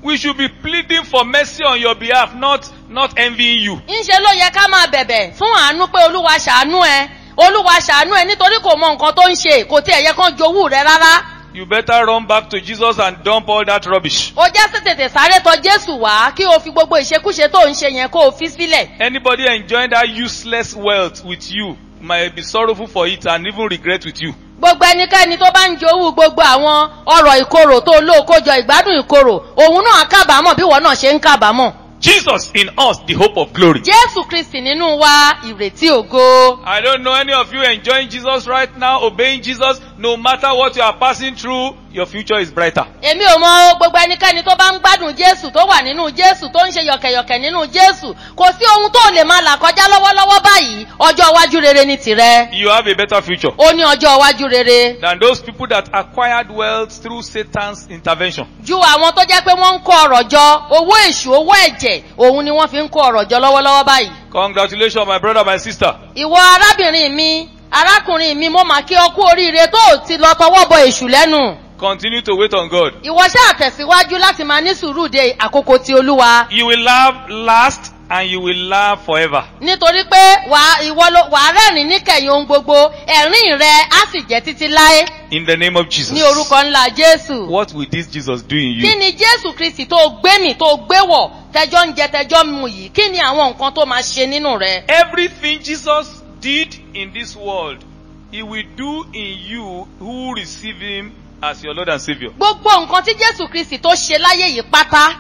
We should be pleading for mercy on your behalf, not not envying you. ńṣe ló yẹ ká máa bẹ̀bẹ̀ fún àánú pé olúwa ṣàánú ẹ olúwa ṣàánú ẹ nítorí kò mọ nǹkan tó ń ṣe kò tiẹ̀ yẹ kán jowú rẹ rárá. You better run back to Jesus and dump all that rubbish. ó jẹ́ sí tètè sáré tọ jésù wá kí o fi gbogbo ìṣekúṣe tó ń ṣe yẹn kó o fi sílẹ̀. Anybody enjoying that useless wealth with you might be sorrowful for it and even regret with you. gbogbo ẹnikẹ́ni tó bá ń jowú gbogbo àwọn ọ̀rọ̀ ìkorò tó lóòkójọ ìgbádùn ìkorò òun náà kábàámọ̀ bí wọ́n náà ṣe ń kábàámọ̀. Jesus in us, the hope of glory. jésù kristi nínú wa ìrètí ògo. I don't know any of you enjoying Jesus right now, obeying Jesus, no matter what you are passing through, your future is brighter. èmi ò mọ gbogbo ẹnikẹ́ni tó bá ń gbádùn jésù tó wà nínú jésù tó ń ṣe yọ̀kẹ̀yọ̀kẹ̀ nínú jésù kò sí ohun tó lè máa là kọjá lọ́wọ́lọ́wọ́ báyìí ọjọ́ iwájú rere ní tirẹ̀. You have a better future ó ní ọjọ́ iwájú rere. than those people that acquired wealth through Satan's intervention. ju àwọn tó jẹ́ pé wọ́n ń kó ọ̀rọ̀ jọ owó èṣù owó ẹ̀jẹ̀ òun ni wọ́n fi ń kó ọ̀rọ̀ jọ lọ́wọ́lọ́wọ́ báyìí. Congratulations, my brother, my sister. ìwọ arábìnrin mi arákùnrin mi mo mà kí ọ kú oríire tó ti lọ tọwọ́ bọ èṣù lẹ́nu. Continue to wait on God. ìwọ ṣáà tẹ̀síwájú láti máa ní sùúrù de àkókò ti olúwa. You will laugh last and you will laugh forever. nítorí pé wà ìwọ ló wà á rẹ́rìn níkẹyìn ohun gbogbo ẹ̀rín rẹ á sì jẹ́ títí láé In the name of Jesus. ní orúkọ ńlá jésù. What will this Jesus do in kí you? ni jésù kristi tó gbé mì tó gbé wọ̀ tẹjọ́ ń jẹ tẹjọ́ mu yìí kí ni àwọn nǹkan tó máa ṣe nínú rẹ. Everything Jesus did in this world, He will do in you who receive Him as your Lord and Savior. gbogbo nǹkan tí jésù kristi tó ṣe láyé yìí pátá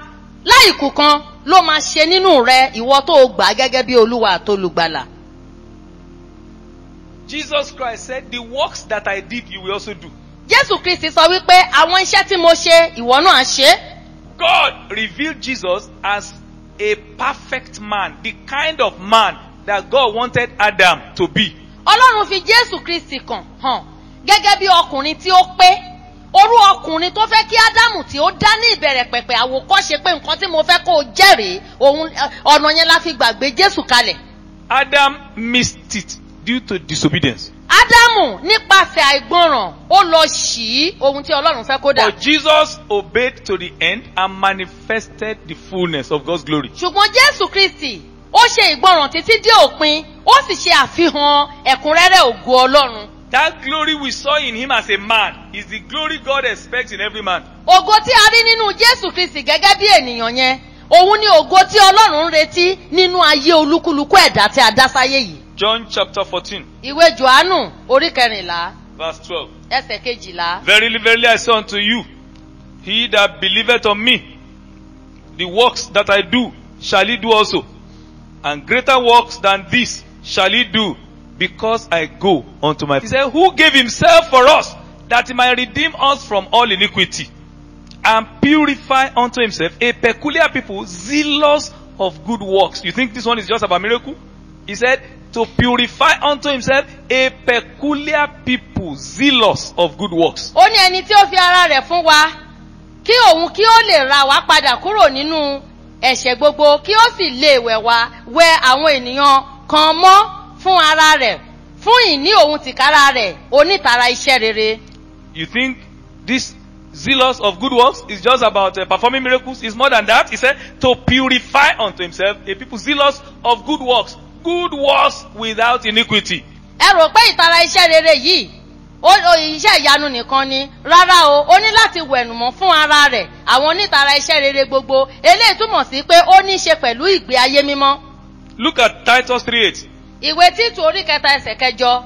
láìkù kan ló máa ṣe nínú rẹ ìwọ tó o gbà gẹ́gẹ́ bí olúwa àtolùgbàlà. Jesus Christ said, The works that I did, you will also do. jésù kristi sọ wípé àwọn iṣẹ́ tí mo ṣe ìwọ náà ṣe. God revealed Jesus as a perfect man, the kind of man that God wanted Adam to be. ọlọ́run fi jésù kristi kàn hàn gẹ́gẹ́ bí ọkùnrin tí ó pé orú ọkùnrin tó fẹ́ kí ádámù tí ó dá ní ìbẹ̀rẹ̀ pẹ̀pẹ̀ àwòkọ́ṣe pé nǹkan tí mo fẹ́ kó o jẹ́rìí òun ọ̀nà yẹn la fi gbàgbé jésù kalẹ̀. Adam missed it due to disobedience. ádámù nípasẹ̀ àìgbọràn ó lọ ṣì í ohun tí ọlọ́run fẹ́ kó dà. But Jesus obeyed to the end and manifested the fullness of God's glory. ṣùgbọ́n jésù kristi ó ṣe ìgbọràn títí dé òpin ó sì ṣe àfihàn ẹ̀kúnrẹ́rẹ́ ògo ọlọ́run. That glory we saw in him as a man is the glory God expects in every man. ògo tí a rí nínú jésù kristi gẹ́gẹ́ bí ènìyàn yẹn òun ni ògo tí ọlọ́run ń retí nínú ayé olúkúlùkù ẹ̀dá tí a dá sáyé yìí. John chapter 14, ìwé johannu orí kẹrìnlá verse 12. ẹsẹ̀ kejìlá. Verily, verily, I say unto you, he that believeth on me, the works that I do shall he do also, and greater works than this shall he do, because I go unto my. He said, Who gave himself for us, that he might redeem us from all iniquity, and purify unto himself a peculiar people, zealous of good works. You think this one is just about miracle? He said, to purify unto himself a peculiar people, zealous of good works. ó ní ẹni tí ó fi ara rẹ̀ fún wa kí òun kí ó lè ra wá padà kúrò nínú ẹ̀ṣẹ̀ gbogbo kí ó sì lè wẹ̀ wá wẹ àwọn ènìyàn kan mọ́ fún ara rẹ̀ fún ìní òun tìkára rẹ̀ onítara iṣẹ́ rere. You think this zealous of good works is just about uh, performing miracles? It's more than that. He said to purify unto himself a people zealous of good works, good works without iniquity. ẹ rò pé ìtara iṣẹ́ rere yìí iṣẹ́ ìyanu nìkan ni rárá o ó ní láti wẹ̀nùmọ́ fún ara rẹ̀ àwọn onítara iṣẹ́ rere gbogbo eléyìí túmọ̀ sí pé ó ní í ṣe pẹ̀lú ìgbé ayé mímọ́. Look at Titus 3:8. Ìwé títù orí kẹta ẹsẹ̀ kẹjọ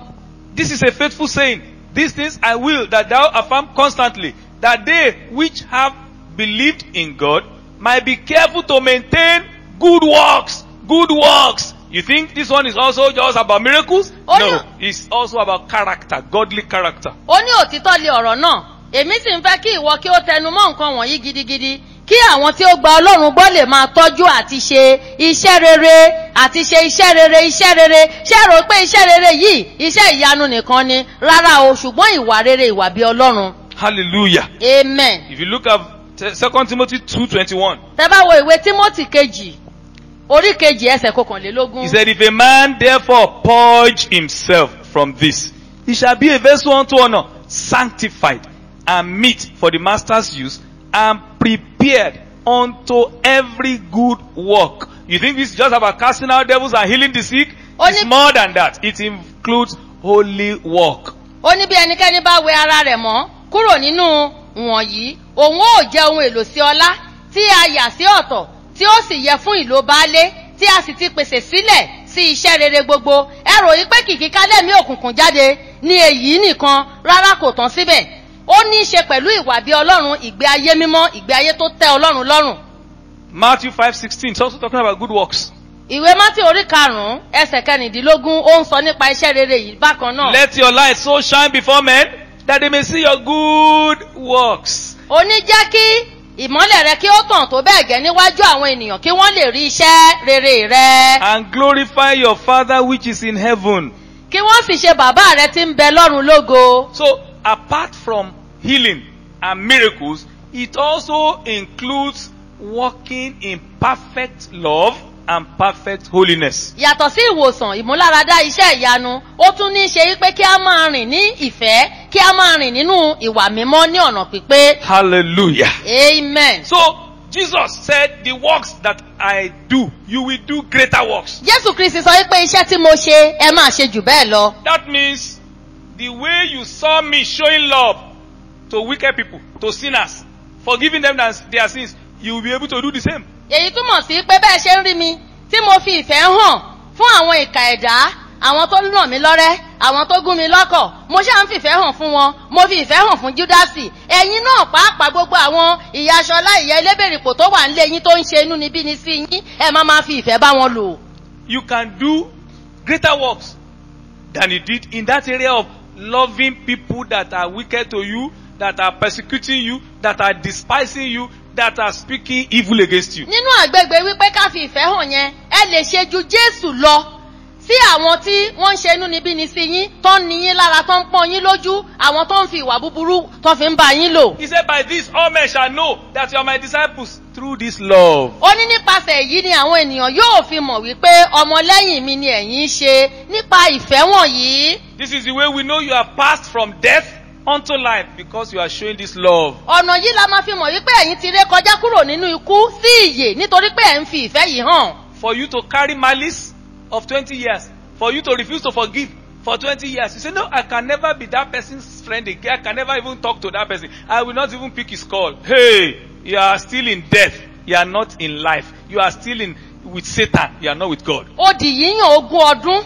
This is a faithful saying. These things I will that thou affirm constantly, that they which have believed in God might be careful to maintain good works. Good works. You think this one is also just about miracles? Oh, no, no. it's also about character, godly character. ó ní òtítọ́ lé ọ̀rọ̀ náà èmi sì ń fẹ́ kí ìwọ kí ó tẹnu mọ́ nǹkan wọ̀nyí gidigidi kí àwọn tí ó gba ọlọ́run gbọ́ lè máa tọ́jú àti ṣe iṣẹ́ rere àti ṣe iṣẹ́ rere iṣẹ́ rere ṣé rò pé iṣẹ́ rere yìí iṣẹ́ ìyanu nìkan ni rárá o ṣùgbọ́n ìwà rere ìwà bí ọlọ́run Hallelujah. amen. If you look at Second Timothy 2.21, tẹ bá wo ìwé timothy kejì orí kejì ẹsẹ̀ kọkànlélógún. he said, If a man therefore purge himself from this, he shall be a vessel unto honor, sanctified and meet for the master's use and prepared unto every good work. You think this is just about casting out devils and healing the sick? It's more than that. It includes holy work. ó ní bí ẹnikẹ́ni bá wẹ ara rẹ̀ mọ́ kúrò nínú wọ̀nyí òun ó jẹ́ ohun èlò sí ọlá tí a yà sí ọ̀tọ̀ tí ó sì yẹ fún ìlò baálé tí a sì ti pèsè sílẹ̀ sí iṣẹ́ rere gbogbo ẹ ròyìn pé kìkì kálẹ̀mí òkùnkùn jáde ní èyí nìkan rárá kò tán síbẹ̀ ó ní í ṣe pẹ̀lú ìwà bí ọlọ́run ìgbé ayé mímọ́ ìgbé ayé tó tẹ́ ọlọ́run lọ́rùn Matthew 5.16, it's also talking about good works. ìwé mátí orí karùnún ẹsẹ̀ kẹrìndínlógún ó ń sọ nípa iṣẹ́ rere yìí bákan náà. Let your light so shine before men that they may see your good works ó ní jẹ́ kí ìmọ́lẹ̀ rẹ kí ó tàn tó bẹ́ẹ̀ gẹ́ níwájú àwọn ènìyàn kí wọ́n lè rí iṣẹ́ rere rẹ. and glorify your Father which is in heaven. kí wọ́n sì ṣe bàbá rẹ tí ń bẹ lọ́run lógo. So, apart from healing and miracles, it also includes walking in perfect love and perfect holiness. yàtọ̀ sí ìwòsàn ìmúláradá iṣẹ́ ìyanu ó tún ní í ṣe wípé kí a máa rìn ní ìfẹ́ kí a máa rìn nínú ìwà mímọ́ ní ọ̀nà pípé. Hallelujah. amen. So, Jesus said, The works that I do, you will do greater works. jésù kristi sọ wípé iṣẹ́ tí mo ṣe ẹ máa ṣe jù bẹ́ẹ̀ lọ. That means the way you saw me showing love to wicked people, to sinners, forgiving them their sins, you will be able to do the same. èyí túmọ̀ sí pé bẹ́ẹ̀ ṣe ń rí mi tí mo fi ìfẹ́ hàn fún àwọn ìka ẹ̀dá àwọn tó ràn mí lọ́rẹ́ àwọn tó gún mi lọ́kọ̀ mo ṣáà ń fìfẹ́ hàn fún wọn mo fi ìfẹ́ hàn fún júdásì ẹ̀yin náà pàápàá gbogbo àwọn ìyá aṣọlá ìyá elébèrèpò tó wà nílé yín tó ń ṣe inú níbí ni sí yín ẹ má máa fi ìfẹ́ bá wọn lò. You can do greater works than you did in that area of loving people that are wicked to you, that are persecuting you, that are despising you, that are speaking evil against you. nínú àgbègbè wípé ká fi ìfẹ́ hàn yẹn ẹ lè ṣe ju jésù lọ sí àwọn tí wọ́n ń ṣe inú níbí ni sí yín tó ń ní yín lára tó ń pọ́n yín lójú àwọn tó ń fi ìwà búburú tó fi ń bá yín lò. He said, By this all men shall know that you are my disciples through this love. ó ní nípasẹ̀ èyí ni àwọn ènìyàn yóò fi mọ̀ wípé ọmọlẹ́yìn mi ni ẹ̀yin ṣe nípa ìfẹ́ wọ̀nyí. This is the way we know you are passed from death unto life because you are showing this love. ọ̀nà yìí la máa fi mọ̀ wípé ẹ̀yin ti ré kọjá kúrò nínú ikú sí ìyè nítorí pé ẹ̀ ń fi ìfẹ́ yìí hàn. For you to carry malice of 20 years, for you to refuse to forgive for 20 years. You say, No, I can never be that person's friend again. I can never even talk to that person. I will not even pick his call. Hey, you are still in death. You are not in life. You are still in with Satan. You are not with God. ó di yíyàn ogún ọdún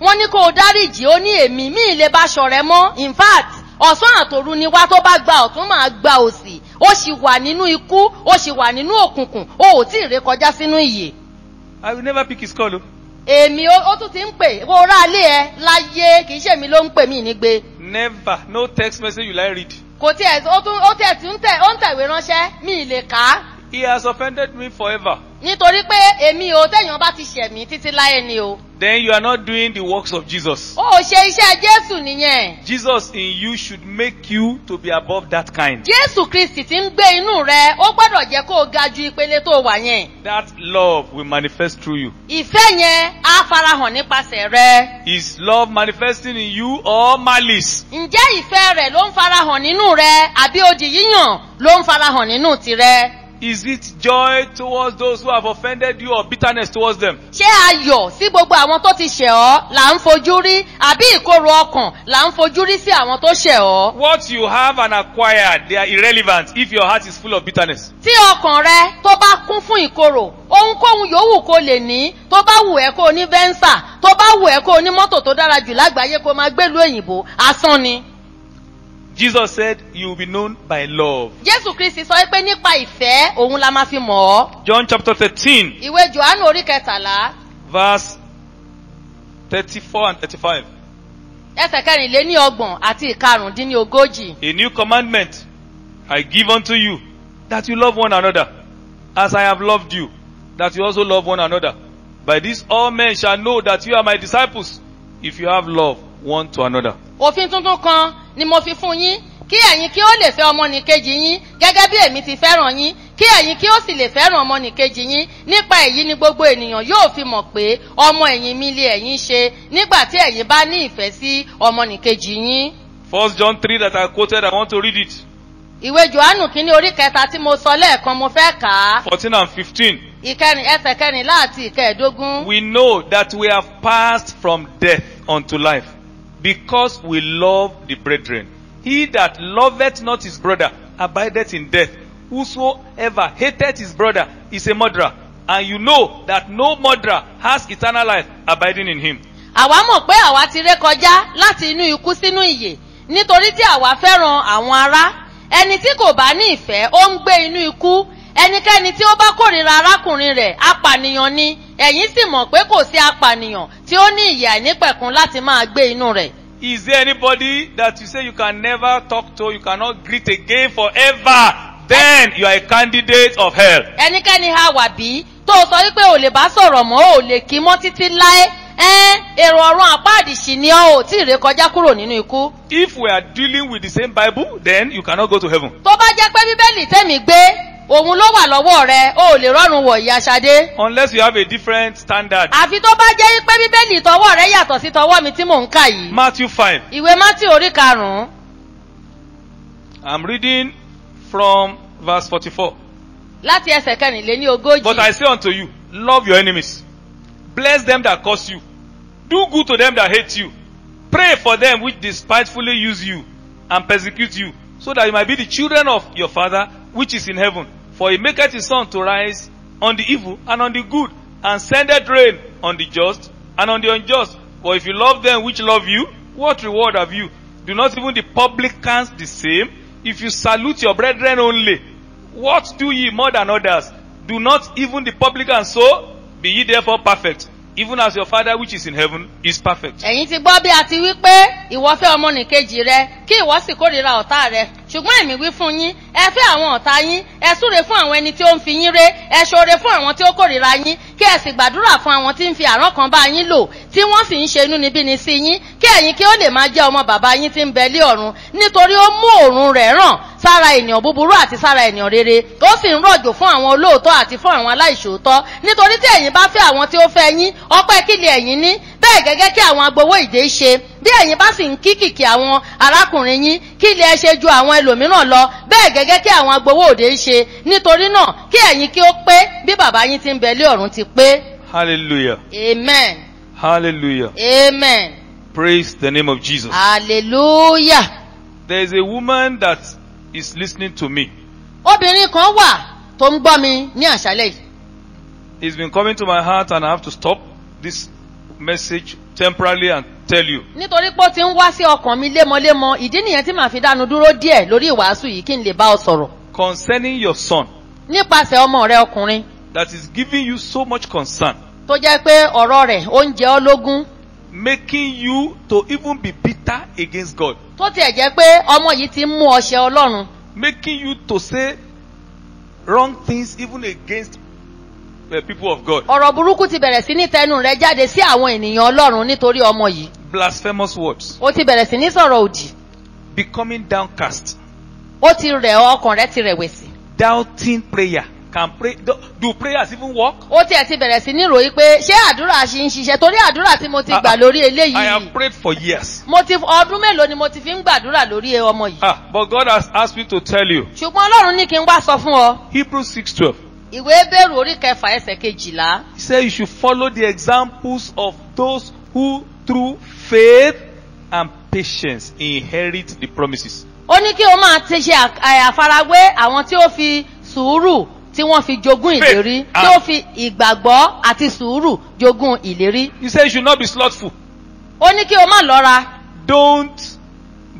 wọ́n ní kó o dáríjì ó ní èmi mí ìlé bá ṣọ̀rẹ́ mọ́ in fact ọ̀sán àtòru ni wá tó bá gba ọ̀tún máa gba òsì ó sì wà nínú ikú ó sì wà nínú òkùnkùn ó ò tí ì ré kọjá sínú ìyè. I will never pick his call. oh. èmi ó tún ti ń pè wo rálé ẹ láyé kì í ṣèmi ló ń pè mí nígbe Never. No text message will I read. kò tiẹ̀ ó tún ó tiẹ̀ tún tẹ̀ ó ń tẹ̀wé ránṣẹ́ mi ì lè kà á He has offended me forever. Nítorí pé èmi ò téèyàn bá ti ṣẹ̀ mí títí láyé ni o Then you are not doing the works of Jesus. ó ò ṣe iṣẹ́ jésù nìyẹn Jesus in you should make you to be above that kind. jésù kristi ti ń gbé inú rẹ ó gbọ́dọ̀ jẹ́ kó o ga ju ìpele tó wà yẹn That love will manifest through you. ìfẹ́ yẹn á farahàn nípasẹ̀ rẹ Is love manifesting in you or malice? ǹjẹ́ ìfẹ́ rẹ̀ ló ń farahàn nínú rẹ àbí odi yíyàn ló ń farahàn nínú tirẹ̀ Is it joy towards those who have offended you or bitterness towards them? ṣé ayọ̀ sí gbogbo àwọn tó ti ṣẹ̀ ọ́ là ń fojú rí àbí ìkorò ọkàn là ń fojú rí sí àwọn tó ṣẹ̀ ọ́. What you have and acquired, they are irrelevant if your heart is full of bitterness. tí ọkàn rẹ tó bá kún fún ìkorò ohunkóhun yòówù kó lè ní tó bá wù ẹ́ kó o ní bẹ́ńsà tó bá wù ẹ́ kó o ní mọ́tò tó dára jù lágbàáyé kó o máa gbélú òyìnbó asán ni. Jesus said, You will be known by love. jésù kristi sọ pé nípa ìfẹ́ òun la máa fi mọ̀ ọ́ John chapter 13, ìwé johannu orí kẹtàlá verse 34 and 35. ẹsẹ̀ kẹrìnléní ọgbọ̀n àti ìkarùndínlógójì A new commandment I give unto you, that you love one another, as I have loved you, that you also love one another. By this all men shall know that you are my disciples, if you have love one to another. Òfin tuntun kan ni mo fi fún yín kí ẹ̀yin kí ó lè fẹ́ ọmọnìkejì yín gẹ́gẹ́ bí èmi ti fẹ́ràn yín kí ẹ̀yin kí ó sì lè fẹ́ràn ọmọnìkejì yín nípa èyí ni gbogbo ènìyàn yóò fi mọ̀ pé ọmọ ẹ̀yìn mi lé ẹ̀yin ṣe nígbà tí ẹ̀yin bá ní ìfẹ́ sí ọmọnìkejì yín. First John 3 that I quoted, I want to read it. ìwé johannu kínní orí kẹta tí mo sọ lẹ́ẹ̀kan mo fẹ́ kà á 14 and 15. ìkẹrin ẹsẹ̀ kẹrìnlá àti ìkẹẹ̀dógún. We know that we have passed from death unto life, because we love the brethren. He that loveth not his brother abideth in death. Whosoever hateth his brother is a murderer. And you know that no murderer has eternal life abiding in him. àwa mọ̀ pé àwa ti ré kọjá láti inú ikú sínú ìyè nítorí tí àwa fẹ́ràn àwọn ará ẹni tí kò bá ní ìfẹ́ ó ń gbé inú ikú ẹnikẹ́ni tí ó bá kórìíra arákùnrin rẹ̀ apànìyàn ni ẹ̀yin sì mọ̀ pé kò sí apànìyàn tí ó ní ìyè àìnípẹ̀kun láti máa gbé inú rẹ̀. Is there anybody that you say you can never talk to, you cannot greet again forever? Then you are a candidate of hell. ẹnikẹ́ni ha wà bí tó sọ wípé ò lè bá sọ̀rọ̀ mọ́ ò lè kí mọ́ títí láé èrò ọ̀run àpáàdì sì ni ọ́ ò tí ì ré kọjá kúrò nínú ikú. If we are dealing with the same Bible, then you cannot go to heaven. tó bá jẹ́ pé bíbélì tẹ̀mí gbé òun ló wà lọ́wọ́ rẹ o ò lè rọrùn wọ̀ ìyá Ṣadé. Unless you have a different standard. àfi tó bá jẹ́ pé bíbélì tọwọ́ rẹ yàtọ̀ sí tọwọ́ mi tí mò ń kà yìí. Matthew 5. ìwé mátì orí karùn-ún I'm reading from verse 44. láti ẹsẹ̀ kẹrìnléní ogójì. But I say unto you, love your enemies. Bless them that curse you. Do good to them that hate you. Pray for them which despitefully use you and persecute you, so that you might be the children of your Father which is in heaven. For he maketh his sun to rise on the evil and on the good, and sendeth rain on the just and on the unjust. For if you love them which love you, what reward have you? Do not even the publicans the same? If you salute your brethren only, what do ye more than others? Do not even the publicans so? Be ye therefore perfect, even as your Father which is in heaven is perfect. ẹ̀yin ti gbọ́ bí a ti wí pé ìwọ fẹ́ ọmọnìkejì rẹ kí ìwọ sì kórìíra ọ̀tá rẹ. Ṣùgbọ́n èmi wí fún yín ẹ fẹ́ àwọn ọ̀tá yín ẹ súre fún àwọn ẹni tí ó ń fi yín ré ẹ ṣoore fún àwọn tí ó kórìíra yín kí ẹ sì gbàdúrà fún àwọn tí ń fi àrán kan bá yín lò tí wọ́n sì ń ṣe inúnibíni sí yín kí ẹ̀yin kí ó lè máa jẹ́ ọmọ bàbá yín tí ń bẹ lé ọ̀run nítorí ó mú òòrùn rẹ̀ ràn sára ènìyàn búburú àti sára ènìyàn rere. Ó sì ń rọ̀jò fún àwọn olóòótọ́ àti fún àwọn aláìṣòótọ́. Nítorí tí ẹ̀yin bá fẹ́ àwọn tí ó fẹ́ yín ọpẹ́ kílì ẹ̀yin ní bẹ́ẹ̀ gẹ́gẹ́ kí àwọn agbowó ìdè ṣe bí ẹ̀yin bá sì ń kí kìkì àwọn arákùnrin yín kí ilé ẹ ṣe ju àwọn ẹlòmíràn lọ bẹ́ẹ̀ gẹ́gẹ́ kí àwọn agbowó òde ṣe nítorí náà kí ẹ̀yin kí ó pé bí bàbá yín ti ń bẹ lé ọ̀run ti pé Hallelujah. amen Hallelujah. amen Praise the name of Jesus. hallelujah. There is a woman that is listening to me. obìnrin kan wà tó ń gbọ́ mi ní àṣálẹ̀ yìí It's been coming to my heart and I have to stop this message temporarily and tell you. nítorí pé ó ti ń wá sí ọkàn mi lémọlémọ ìdí nìyẹn tí màá fi dánu dúró díẹ̀ lórí ìwàásù yìí kí n lè bá ọ sọ̀rọ̀. Concerning your son. Nípasẹ̀ ọmọ rẹ ọkùnrin. That is giving you so much concern, tó jẹ́ pé ọ̀rọ̀ rẹ̀ ó ń jẹ ọ́ lógún. Making you to even be bitter against God, tó tiẹ̀ jẹ́ pé ọmọ yìí ti ń mú ọṣẹ ọlọ́run. Making you to say wrong things even against people of God, ọ̀rọ̀ burúkú ti bẹ̀rẹ̀ sí ní tẹnu rẹ jáde sí àwọn ènìyàn ọlọ́run nítorí ọmọ yìí blasphemous words, ó ti bẹ̀rẹ̀ sí ní sọ̀rọ̀ òdì becoming downcast, ó ti rẹ̀ ọkàn rẹ ti rẹ̀wẹ̀sì doubting prayer. Can pray? Do, do prayers even work? ó tiẹ̀ ti bẹ̀rẹ̀ sí ní ròyìn pé ṣé àdúrà ṣì ń ṣiṣẹ́ torí àdúrà tí mo ti gbà lórí I eléyìí have prayed for years. mo ti ọdún mélòó ni mo ti fi ń gbàdúrà lórí ọmọ yìí Ah, but God has asked me to tell you. ṣùgbọ́n ọlọ́run ní kí n wá sọ fún ọ Hebrews 6:12. Ìwé bẹ́rù orí kẹfà ẹsẹ̀ kejìlá He said you should follow the examples of those who through faith and patience inherit the promises. ó ní kí o máa ti ṣe àfarawé àwọn tí ó fi sùúrù tí wọ́n fi jogún ìlérí tí ó fi ìgbàgbọ́ àti sùúrù jogún ìlérí He said you should not be slothful. ó ní kí o má lọ́ra Don't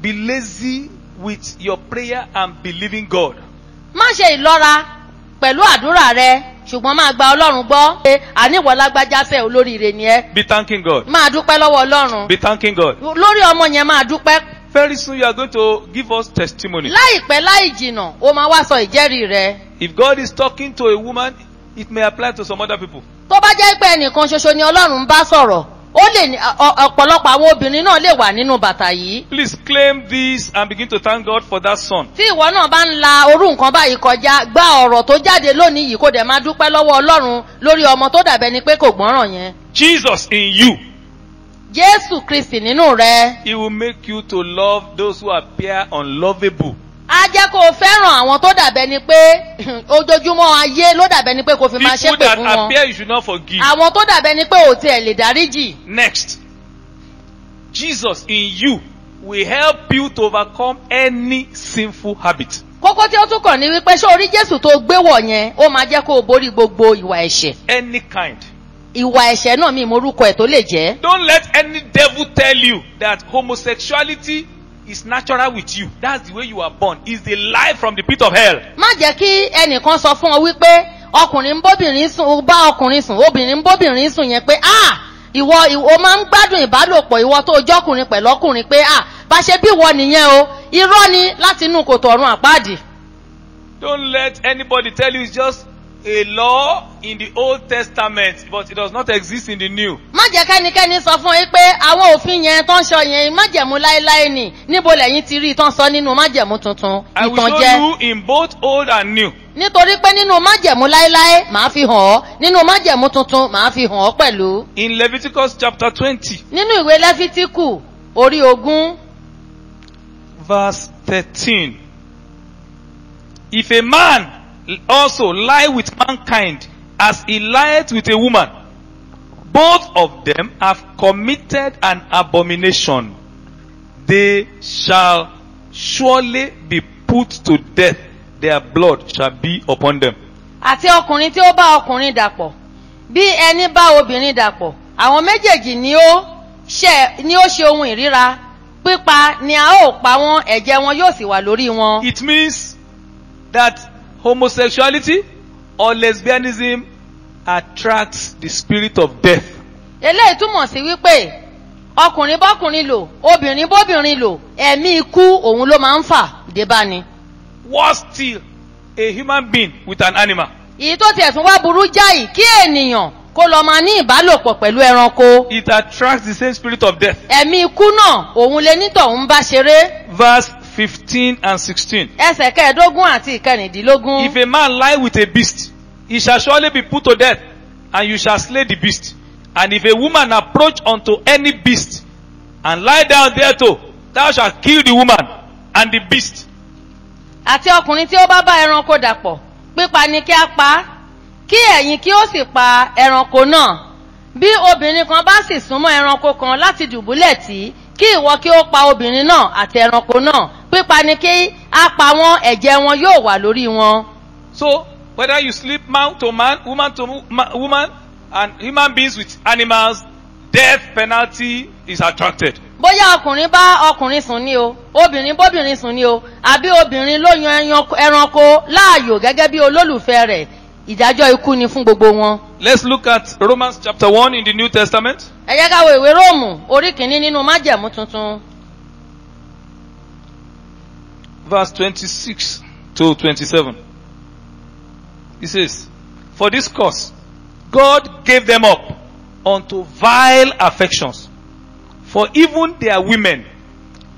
be lazy with your prayer and believing God. má ṣe ìlọ́ra pẹ̀lú àdúrà rẹ ṣùgbọ́n máa gba ọlọ́run gbọ́ pé àníwọ̀ lágbájá fẹ́ olóríire ni ẹ́ Be thanking God. máa dúpẹ́ lọ́wọ́ ọlọ́run Be thanking God. lórí ọmọ yẹn máa dúpẹ́ Very soon you are going to give us testimony. láìpẹ́ láì jìnnà ó máa wá sọ ìjẹ́rìí rẹ If God is talking to a woman, it may apply to some other people. tó bá jẹ́ pé ẹnìkan ṣoṣo ni ọlọ́run ń bá sọ̀rọ̀ ó lè ní ọ̀pọ̀lọpọ̀ àwọn obìnrin náà lè wà nínú bàtà yìí Please claim this and begin to thank God for that son. tí ìwọ náà bá ń la orú nǹkan báyìí kọjá gba ọ̀rọ̀ tó jáde lónìí yìí kó dẹ̀ máa dúpẹ́ lọ́wọ́ ọlọ́run lórí ọmọ tó dàbẹ́ ni pé kò gbọ́ràn yẹn Jesus in you. jésù kristi nínú rẹ He will make you to love those who appear unlovable. Á jẹ́ kó o fẹ́ràn àwọn tó dàbẹ́ ni pé [CLEARS THROAT] ojoojúmọ́ ayé ló dàbẹ́ ni pé kò fi máa People ṣépè that fún wọn appear you should not forgive. àwọn tó dàbẹ́ ni pé ò tiẹ̀ lè dáríjì Next, Jesus in you will help you to overcome any sinful habit. kókó tí ó tún kàn ní wípé ṣé orí jésù tó gbé wọ̀ yẹn ó máa jẹ́ kó o borí gbogbo ìwà ẹ̀ṣẹ̀ Any kind. ìwà ẹ̀ṣẹ̀ náà mi morúkọ ẹ̀ tó lè jẹ́ Don't let any devil tell you that homosexuality is natural with you. That's the way you are born. It's the lie from the pit of hell. má jẹ́ kí ẹnìkan sọ fún ọ wípé ọkùnrin ń bóbìnrin sùn bá ọkùnrin sùn obìnrin ń bóbìnrin sùn yẹn pé ah ìwọ ìwọ máa ń gbádùn ìbálòpọ̀ ìwọ tó jọ́kùnrin pẹ̀lú ọkùnrin pé ah bá ṣe bí ìwọ nìyẹn o irọ́ ni láti inú kòtò ọ̀run àpáàdì. Don't let anybody tell you it's just a law in the Old Testament, but it does not exist in the New. má jẹ́ kẹ́nikẹ́ni sọ fún yín pé àwọn òfin yẹn tó ń sọ yẹn májẹ̀mú láéláé nì níbo lẹ́yìn ti rí i tó ń sọ nínú májẹ̀mú tuntun I will show you in both Old and New. nítorí pé nínú májẹ̀mú láéláé màá fi hàn ọ́ nínú májẹ̀mú tuntun màá fi hàn ọ́ pẹ̀lú. In Leviticus chapter 20, nínú ìwé lẹ́fítíkù orí ogún verse 13. If a man also lie with mankind as he lieth with a woman, both of them have committed an abomination. They shall surely be put to death. Their blood shall be upon them. àti ọkùnrin tí ó bá ọkùnrin dàpọ̀ bí ẹni bá obìnrin dàpọ̀ àwọn méjèèjì ni ó ṣe ni ó ṣe ohun ìríra pípa ni a ó pa wọn ẹ̀jẹ̀ wọn yóò sì wà lórí wọn. It means that homosexuality or lesbianism attracts the spirit of death. eléyìí túmọ̀ sí wípé ọkùnrin bọ́kùnrin lò obìnrin bóbìnrin lò ẹ̀mí ikú òun ló máa ń fà débáni. Worse still, a human being with an animal. èyí tó tiẹ̀ tún wá burú jáì kí ènìyàn kó lọ máa ní ìbálòpọ̀ pẹ̀lú ẹranko It attracts the same spirit of death. ẹ̀mí ikú náà òun lè nítọ̀hún bá ṣeré Verse 15 and 16. ẹsẹ̀ kẹẹ̀ẹ́dógún àti ìkẹrìndínlógún. If a man lie with a beast, he shall surely be put to death, and you shall slay the beast. And if a woman approach unto any beast, and lie down thereto, thou shalt kill the woman and the beast. àti ọkùnrin tí ó bá bá ẹranko dàpọ̀ pípa ni kí a pa á kí ẹ̀yin kí ó sì pa ẹranko náà bí obìnrin kan bá sì súnmọ́ ẹranko kan láti dùbúlẹ̀ tí kí ìwọ kí ó pa obìnrin náà àti ẹranko náà pípa ni kí a pa wọn ẹ̀jẹ̀ wọn yóò wà lórí wọn. So, whether you sleep man to man, woman to woman, and human beings with animals, death penalty is attracted. bóyá ọkùnrin bá ọkùnrin sùn ní o obìnrin bóbìnrin sùn ní o àbí obìnrin ló yan ẹranko láàyò gẹ́gẹ́ bí olólùfẹ́ rẹ̀ ìdájọ́ ikú ni fún gbogbo wọn. Let's look at Romans chapter 1 in the New Testament. ẹ jẹ́ ká wo ìwé róòmù orí kìíní nínú májẹ̀mú tuntun verse 26 to 27. He says, For this cause, God gave them up unto vile affections. For even their women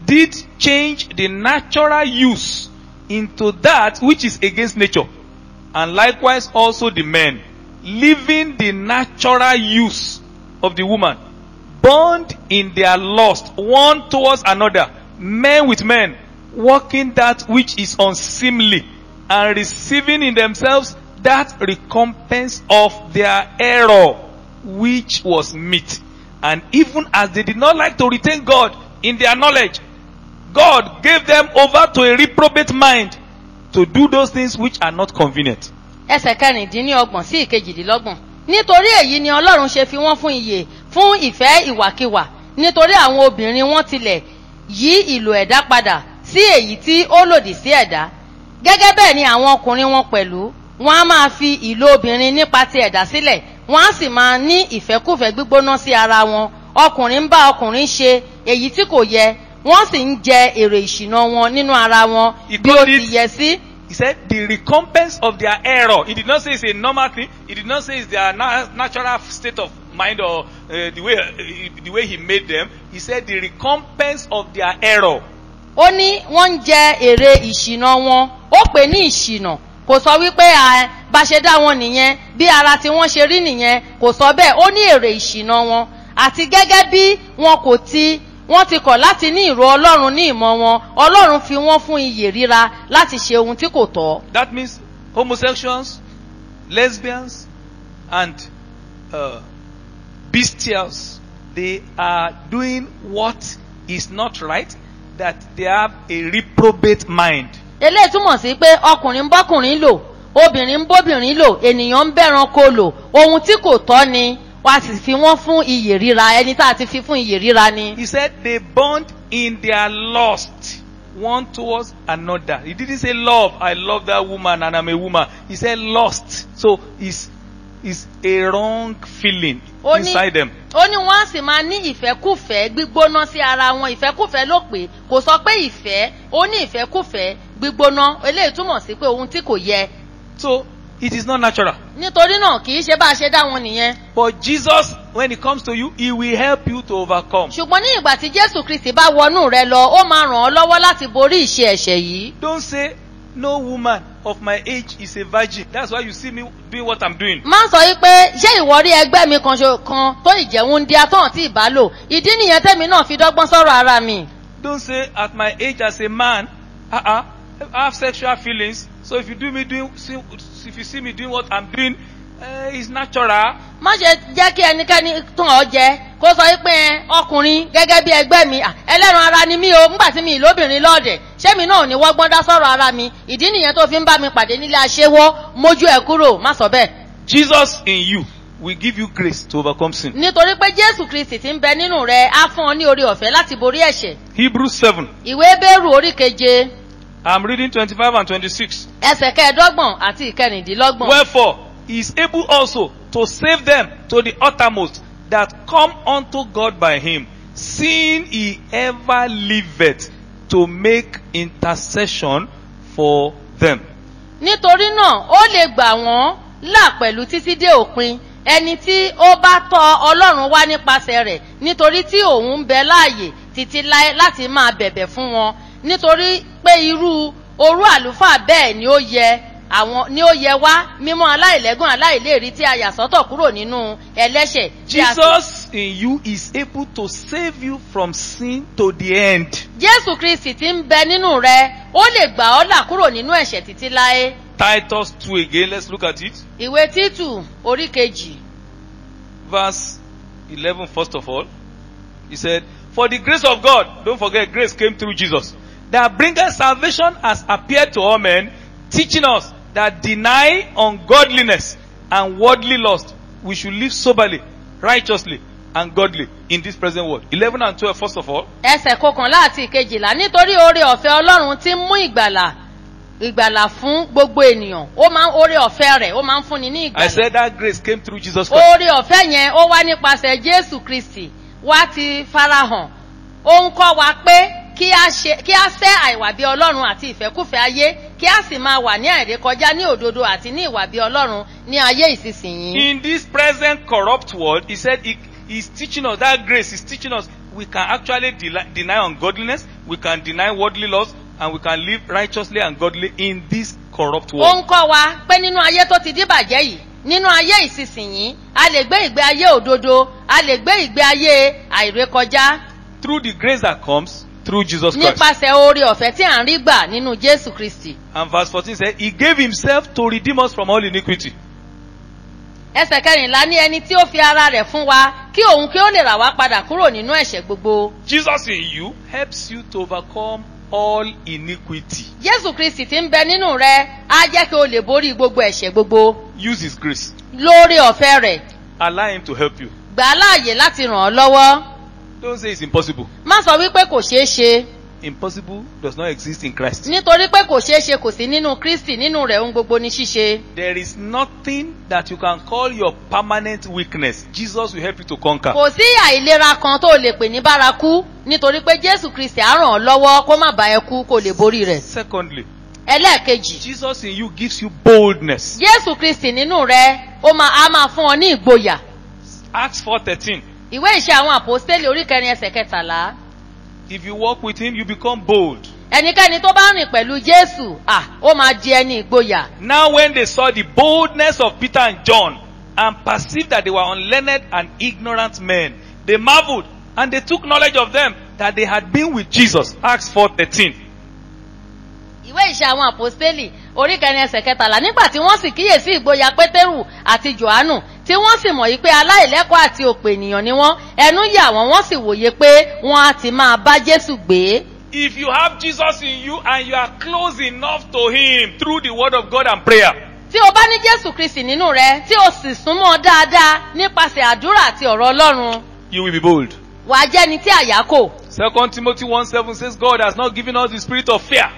did change the natural use into that which is against nature. And likewise also the men, leaving the natural use of the woman, bond in their lust one towards another, men with men, working that which is unseemly, and receiving in themselves that recompense of their error, which was meat. And even as they did not like to retain God in their knowledge, God gave them over to a reprobate mind to do those things which are not convenient. ẹsẹ̀ kẹrìndínlọ́gbọ̀n sí ìkejìdínlọ́gbọ̀n. Nítorí èyí ni ọlọ́run ṣe fi wọ́n fún iye fún ìfẹ́ ìwàkiwà. Nítorí àwọn obìnrin wọn tilẹ̀ yí ìlò ẹ̀dá padà sí èyí tí ó lòdì sí ẹ̀dá. Gẹ́gẹ́ bẹ́ẹ̀ ni àwọn ọkùnrin wọn pẹ̀lú wọn á máa fi ìlò obìnrin nípa ti ẹ̀dá sílẹ̀ wọn á sì máa ní ìfẹ́kùfẹ́ gbígbóná sí ara wọn. Ọkùnrin ń bá ọkùnrin ṣe èyí tí kò yẹ wọ́n sì ń jẹ èrè ìṣìnà wọn nínú ara wọn bí ó ti yẹ sí. He said the recompense of their error. He did not say it's a normal thing. He did not say it's their na- natural state of mind or uh, the way uh, the way he made them. He said the recompense of their error. ó ní wọ́n ń jẹ èrè ìṣìnà wọn ó pè ní ìṣìnà kò sọ wípé bá ṣe dá wọn nìyẹn bí ara tí wọ́n ṣe rí nìyẹn kò sọ bẹ́ẹ̀ ó ní èrè ìṣìnà wọn àti gẹ́gẹ́ bí wọn kò ti wọ́n ti kọ̀ láti ní ìró ọlọ́run ní ìmọ̀ wọn ọlọ́run fi wọ́n fún iyè ríra láti ṣe ohun tí kò tọ́. That means homosexuals, lesbians, and uh, bestials, they are doing what is not right, that they have a reprobate mind. eléyìí túmọ̀ sí pé ọkùnrin ń bọ́kùnrin lò obìnrin ń bóbìnrin lò ènìyàn ń bẹ́ranko lò ohun tí kò tọ́ ni wọ́n á sì fi wọ́n fún iyè ríra ẹni tá a ti fi fún iyè ríra ni. He said they bond in their lust one towards another. He didn't say love. I love that woman and I'm a woman. He said lust. So it's, it's a wrong feeling ó ní inside them. ó ní wọ́n sì máa ní ìfẹ́kùfẹ́ gbígbóná sí ara wọn ìfẹ́kùfẹ́ ló pé kò sọ pé ìfẹ́ ó ní ìfẹ́kùfẹ́ gbígbóná eléyìí túmọ̀ sí pé ohun tí kò yẹ So it is not natural. nítorí náà kì í ṣe bá a ṣe dá wọn nìyẹn But Jesus, when it comes to you, He will help you to overcome. ṣùgbọ́n ní ìgbà tí jésù kristi bá wọnú rẹ lọ ó máa ràn ọ́ lọ́wọ́ láti borí ìṣe ẹ̀ṣẹ̀ yìí Don't say, no woman of my age is a virgin. That's why you see me doing what I'm doing. má sọ yí pé ṣé ìwọ rí ẹgbẹ́ mi kan kan tó ìjẹun di atọ́hàn tí ìbá lò ìdí nìyẹn tẹ́mi náà fi dọ́gbọ́n sọ̀rọ̀ ara mi. Don't say, at my age as a man, uh-uh, I have sexual feelings. So if you do me doing, see, if you see me doing what I'm doing, uh, it's natural. má ṣe jẹ́ kí ẹnikẹ́ni tàn ọ́ jẹ kó sọ pé ẹ, ọkùnrin gẹ́gẹ́ bí ẹgbẹ́ mi ẹlẹ́ran ara ni mí o ńgbà tí mi ìlóbìnrin lọ́ọ̀dẹ̀ ṣé mi náà ní wọ́gbọ́n dá sọ̀rọ̀ ara mi ìdí nìyẹn tó fi ń bá mi pàdé nílé aṣẹ́wó mójú ẹ̀ kúrò má sọ bẹ́ẹ̀. Jesus in you will give you grace to overcome sin. nítorí pé jésù kristi ti ń bẹ nínú rẹ á fún ọ ní orí ọ̀fẹ́ láti borí ẹ̀ṣẹ̀ Hebrews 7. ìwé bẹ́rù orí keje I'm reading 25 and 26. ẹsẹ̀ kẹẹ̀ẹ́dọ́gbọ̀n àti ìkẹrìndínlọ́gbọ̀n. Wherefore, he is able also to save them to the uttermost that come unto God by him, seeing he ever liveth to make intercession for them. nítorí náà ó lè gbà wọ́n là pẹ̀lú títí dé òpin ẹni tí ó bá tọ ọlọ́run wá nípasẹ̀ rẹ̀ nítorí tí òun ń bẹ láàyè títí láti máa bẹ̀bẹ̀ fún wọn nítorí pé irú orú àlùfáà bẹ́ẹ̀ ni ó yẹ àwọn ni ó yẹ wá mímọ́ aláìlẹ́gùn aláìléèrí tí a yà sọ́tọ̀ kúrò nínú ẹlẹ́ṣẹ̀ Jesus in you is able to save you from sin to the end. jésù kristi ti ń bẹ nínú rẹ ó lè gbà ọ́ là kúrò nínú ẹ̀ṣẹ̀ títí láé Titus 2 again, let's look at it. ìwé títù orí kejì Verse 11, first of all. He said, For the grace of God, don't forget, grace came through Jesus, that bringeth salvation has appeared to all men, teaching us that deny ungodliness and worldly lust, we should live soberly, righteously, and godly in this present world. 11 and 12, first of all. ẹsẹ̀ kọkànlá àti ìkejìlá nítorí oore ọ̀fẹ́ ọlọ́run ti mú ìgbàlà ìgbàlà fún gbogbo ènìyàn ó máa ń oore ọ̀fẹ́ rẹ̀ ó máa ń fúnni ní I ìgbàlà said that grace came through Jesus Christ. oore ọ̀fẹ́ yẹn ó wá nípasẹ̀ jésù kristi wá ti farahàn ó ń kọ́ wa pé kí a sẹ́ àìwà bí ọlọ́run àti ìfẹ́kùfẹ́ ayé kí a sì máa wà ní àìrékọjá ní òdodo àti ní ìwà bí ọlọ́run ní ayé ìsinsìnyí. In this present corrupt world, he said he, he's teaching us that grace is teaching us we can actually deny ungodliness, we can deny worldly laws, and we can live righteously and godly in this corrupt ó world. ń kọ́ wa pé nínú ayé tó ti díbàjẹ́ yìí nínú ayé ìsinsìnyí a lè gbé ìgbé ayé òdodo a lè gbé ìgbé ayé àìrékọjá Through the grace that comes through Jesus Christ. nípasẹ̀ oore ọ̀fẹ́ tí à ń rí gbà nínú jésù kristi. And verse 14 said, He gave Himself to redeem us from all iniquity. ẹsẹ̀ kẹrìnlá ní ẹni tí ó fi ara rẹ̀ fún wa kí òun kí ó lè rà wá padà kúrò nínú ẹ̀ṣẹ̀ gbogbo. Jesus in you helps you to overcome all iniquity. jésù kristi ti ń bẹ nínú rẹ á jẹ́ kí o lè borí gbogbo ẹ̀ṣẹ̀ gbogbo Use His grace. lóore ọ̀fẹ́ rẹ̀ Allow Him to help you. gbà á láàyè láti ràn ọ́ lọ́wọ́ Don't say it's impossible. má sọ wípé kò ṣeé ṣe impossible does not exist in Christ. nítorí pé kò ṣeé ṣe kò sí nínú kristi nínú rẹ̀ ohun gbogbo ní ṣíṣe There is nothing that you can call your permanent weakness. Jesus will help you to conquer. kò sí àìlera kan tó lè pè ní bárakú nítorí pé jésù kristi á ràn ọ́ lọ́wọ́ kó má bá ẹ kú kó lè borí rẹ̀ Secondly, ẹlẹ́ẹ̀kejì Jesus in you gives you boldness. jésù kristi nínú rẹ̀ ó máa á máa fún ọ ní ìgboyà Acts 4:13. Ìwé ìṣe àwọn àpòstélì orí kẹrin ẹsẹ̀ kẹtàlá If you walk with him, you become bold. ẹnikẹ́ni tó bá rìn pẹ̀lú jésù ó máa di ẹni ìgboyà Now when they saw the boldness of Peter and John and perceived that they were unlearned and ignorant men, they marveled and they took knowledge of them that they had been with Jesus. Acts 4:13. ìwé ìṣe àwọn àpòstélì orí kẹrin ẹsẹ̀ kẹtàlá nígbà tí wọ́n sì kíyèsí ìgboyà pétérù àti johannu tí wọ́n sì mọ̀ yí pé aláìlẹ́kọ̀ọ́ àti òpè ènìyàn ni wọ́n ẹnu yà wọ́n wọ́n sì wòye pé wọ́n á ti máa bá jésù gbé. If you have Jesus in you and you are close enough to him through the word of God and prayer, tí o bá ní jésù kristi nínú rẹ tí o sì súnmọ́ dáadáa nípasẹ̀ àdúrà àti ọ̀rọ̀ ọlọ́run you will be bold. wà á jẹ́ni tí àyà kò. Second Timothy 1:7 says God has not given us the spirit of fear,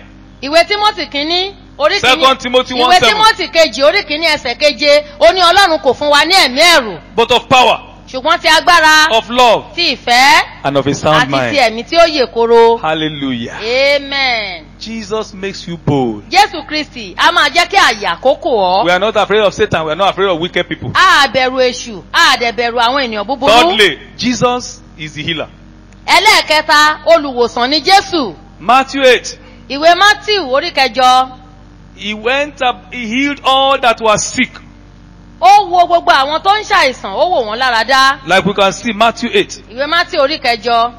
ìwé tímọ́tì kínní orí Second Timothy one ìwé seven. tímọ́tì kejì orí kínní ẹsẹ̀ keje ó ní ọlọ́run kò fún wa ní ẹ̀mí ẹ̀rù but of power, ṣùgbọ́n ti agbára of love, ti ìfẹ́ and of a sound àti ti mind. ẹ̀mí tí ó yè koro. Hallelujah. amen. Jesus makes you bold. jésù kristi a máa jẹ́ kí àyà kókò We ọ́. are not afraid of Satan. We are not afraid of wicked people. a bẹ̀rù èṣù a dẹ̀ bẹ̀rù àwọn ènìyàn búburú. Thirdly, Jesus is the healer. ẹlẹ́ẹ̀kẹta olùwòsàn ni jésù. Matthew 8. ìwé matthew orí kẹjọ He went up, he healed all that were sick. ó wo gbogbo àwọn tó ń ṣàìsàn ó wò wọ́n lára dá. Like we can see Matthew 8. ìwé matthew orí kẹjọ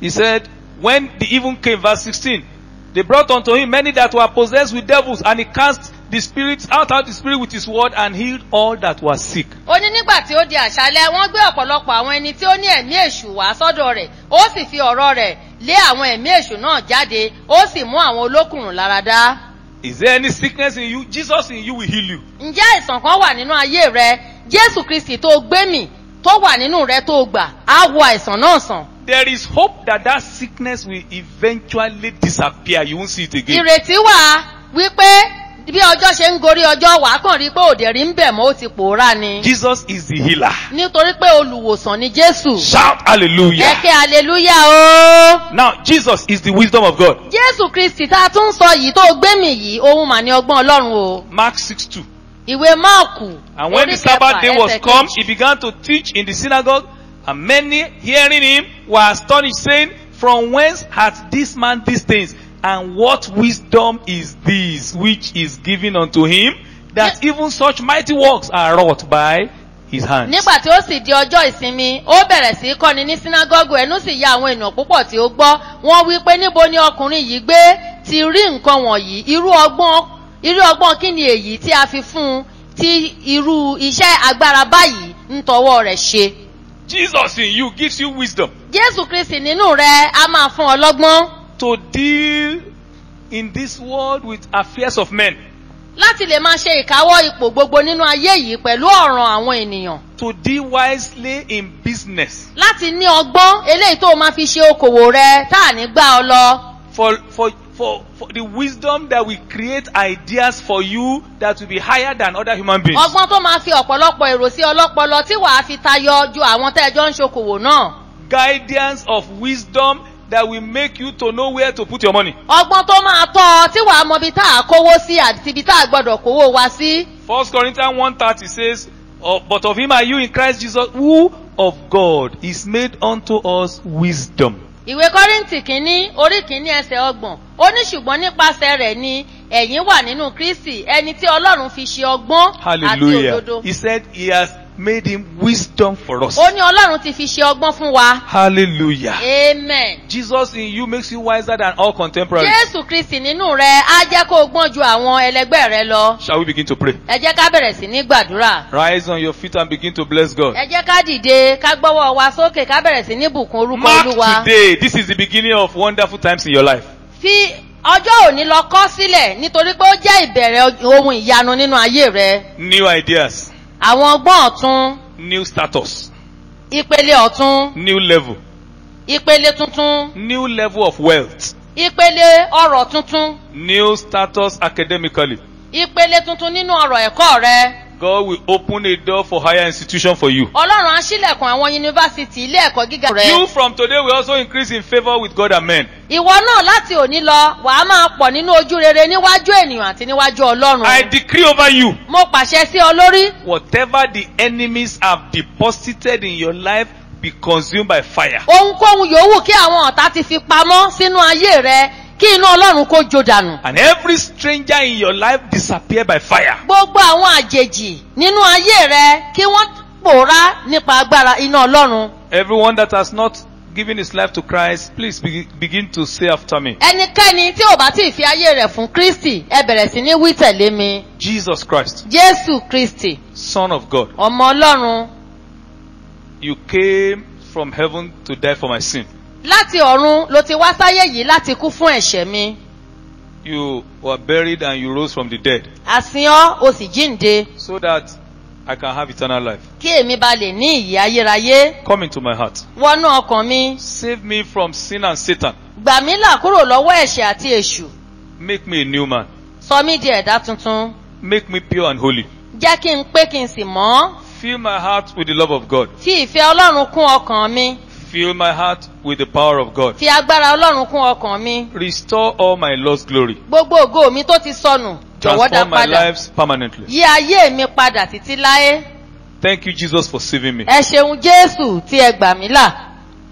He said, when the even came, verse 16, they brought unto him many that were possessed with devils, and he cast the spirits out out the spirit with his word and healed all that were sick. ó ní nígbà tí ó di àṣálẹ́ wọ́n gbé ọ̀pọ̀lọpọ̀ àwọn ẹni tí ó ní ẹ̀mí èṣù wá sọ́dọ̀ rẹ̀ ó sì fi ọ̀rọ̀ rẹ̀ lé àwọn ẹ̀mí èṣù náà jáde ó sì mú àwọn olókùnrùn lára dá. Is there any sickness in you? Jesus in you will heal you. ǹjẹ́ àìsàn kan wà nínú ayé rẹ jésù kristi tó gbé mì tó wà nínú rẹ tó gbà á wo àìsàn náà sàn. There is hope that that sickness will eventually disappear. You won't see it again. ìrètí wà wípé bí ọjọ́ ṣe ń gorí ọjọ́ wà á kàn rí pé òdè rí ń bẹ̀ mọ́ ó ti pòórá ni. Jesus is the healer. nítorí pé olùwòsàn ni jésù. Shout hallelujah. ẹ ké aleluya o. Now, Jesus is the wisdom of God. jésù kristi tá a tún sọ yìí tó gbé mì yìí ohun mà ní ọgbọ́n ọlọ́run o. Mark 6 2. ìwé máàkù. And when the Sabbath day was come, he began to teach in the synagogue, and many hearing him were astonished, saying, From whence hath this man these things? And what wisdom is this which is given unto him, that even such mighty works are wrought by his hands? nígbà tí ó sì di ọjọ́ ìsinmi ó bẹ̀rẹ̀ sí í kọ́ni ní sínágọ́gù. Ẹnu sì ya àwọn ènìyàn púpọ̀ tí ó gbọ́. Wọ́n wí pé níbo ni ọkùnrin yìí gbé ti rí nǹkan wọ̀nyí? Irú ọgbọ́n irú ọgbọ́n kí ni èyí tí a fi fún un tí irú iṣẹ́ agbára báyìí ń tọwọ́ rẹ̀ ṣe. Jesus in you gives you wisdom. Jésù kristi nínú rẹ a máa fún ọ lọ́gbọ́n to deal in this world with affairs of men, láti lè máa ṣe ìkáwọ́ ipò gbogbo nínú ayé yìí pẹ̀lú ọ̀ràn àwọn ènìyàn to deal wisely in business, láti ní ọgbọ́n eléyìí tó o máa fi ṣe okòwò rẹ tá à ní gbá ọ lọ. for for for for the wisdom that will create ideas for you that will be higher than other human beings. ọgbọ́n tó máa fi ọ̀pọ̀lọpọ̀ èrò sí ọlọ́pọlọ tí wàá fi tayọ ju àwọn tẹ́jọ́ ń ṣokòwò náà. Guidance of wisdom that will make you to know where to put your money. ọgbọ́n tó máa tọ́ ọ tí wàá mọ ibi tá a kówó sí àti ibi tá a gbọ́dọ̀ kówó wa sí. First Corinthians 1.30 says, "Oh, But of him are you in Christ Jesus, who of God is made unto us wisdom. ìwé kọ́rìntì kínní orí kínní ẹsẹ̀ ọgbọ̀n ó ní ṣùgbọ́n nípasẹ̀ rẹ̀ ni ẹ̀yin wà nínú kristi ẹni tí ọlọ́run fi ṣe ọgbọ́n àti Hallelujah. òdodo. He said he has made him wisdom for us. ó ní ọlọ́run ti fi ṣe ọgbọ́n fún wa. Hallelujah. amen. Jesus in you makes you wiser than all contemporaries. jésù kristi nínú rẹ á jẹ́ kó o gbọ́n ju àwọn ẹlẹgbẹ́ rẹ lọ. Shall we begin to pray? ẹ jẹ́ ká bẹ̀rẹ̀ sí ní gbàdúrà. Rise on your feet and begin to bless God. ẹ jẹ́ ká dìde ká gbọ́wọ́ wa sókè ká bẹ̀rẹ̀ sí ní bùkún orúkọ Mark olúwa. today, this is the beginning of wonderful times in your life. fi ọjọ́ òní lọ kọ́ sílẹ̀ nítorí pé ó jẹ́ ìbẹ̀rẹ̀ ohun ìyanu nínú ayé rẹ. New ideas, àwọn ọgbọ́n ọ̀tun. New status, ìpele ọ̀tun. New level, ìpele tuntun. New level of wealth, ìpele ọ̀rọ̀ tuntun. New status academically. ìpele tuntun nínú ọ̀rọ̀ ẹ̀kọ́ rẹ God will open a door for higher institution for you. ọlọ́run á ṣílẹ̀kùn àwọn yunifásitì ilé ẹ̀kọ́ gíga rẹ You from today will also increase in favor with God and men. ìwọ náà láti òní lọ wàá máa pọ̀ nínú ojú rere níwájú ènìyàn àti níwájú ọlọ́run I decree over you, mo pàṣẹ sí ọ lórí whatever the enemies have deposited in your life be consumed by fire. ohunkóhun yòówù kí àwọn ọ̀tá ti fi pamọ́ sínú ayé rẹ kí iná ọlọ́run kó jó dànù And every stranger in your life disappear by fire. gbogbo àwọn àjèjì nínú ayé rẹ kí wọ́n pòórá nípa agbára iná ọlọ́run Everyone that has not given his life to Christ, please be- begin to say after me. ẹnikẹ́ni tí ò bá tí ì fi ayé rẹ̀ fún kristi ẹ bẹ̀rẹ̀ sí ní wí tẹ̀lé mi Jesus Christ, jésù kristi Son of God, ọmọ ọlọ́run you came from heaven to die for my sin. Láti ọ̀run ló ti wá sáyé yìí láti kú fún ẹ̀ṣẹ̀ mi You were buried and you rose from the dead àsìn ọ́ o sì jíǹde so that I can have eternal life. kí èmi ba lè ní ìyè ayérayé Come into my heart. wọnú ọkàn mi Save me from sin and Satan. gbà mí là kúrò lọ́wọ́ ẹ̀ṣẹ̀ àti èṣù Make me a new man. sọ mí di ẹ̀dá tuntun Make me pure and holy. jẹ́ kí n pé kí n sì mọ́ Fill my heart with the love of God. fi ìfẹ́ ọlọ́run kún ọkàn mi Fill my heart with the power of God. fi agbára ọlọ́run kún ọkàn mi Restore all my lost glory. gbogbo ògo mi tó ti sọnù jọ̀wọ́ dá Transform my lives permanently. yí ayé mi padà títí láé Thank you, Jesus, for saving me. ẹ ṣeun jésù tí ẹ gbà mí là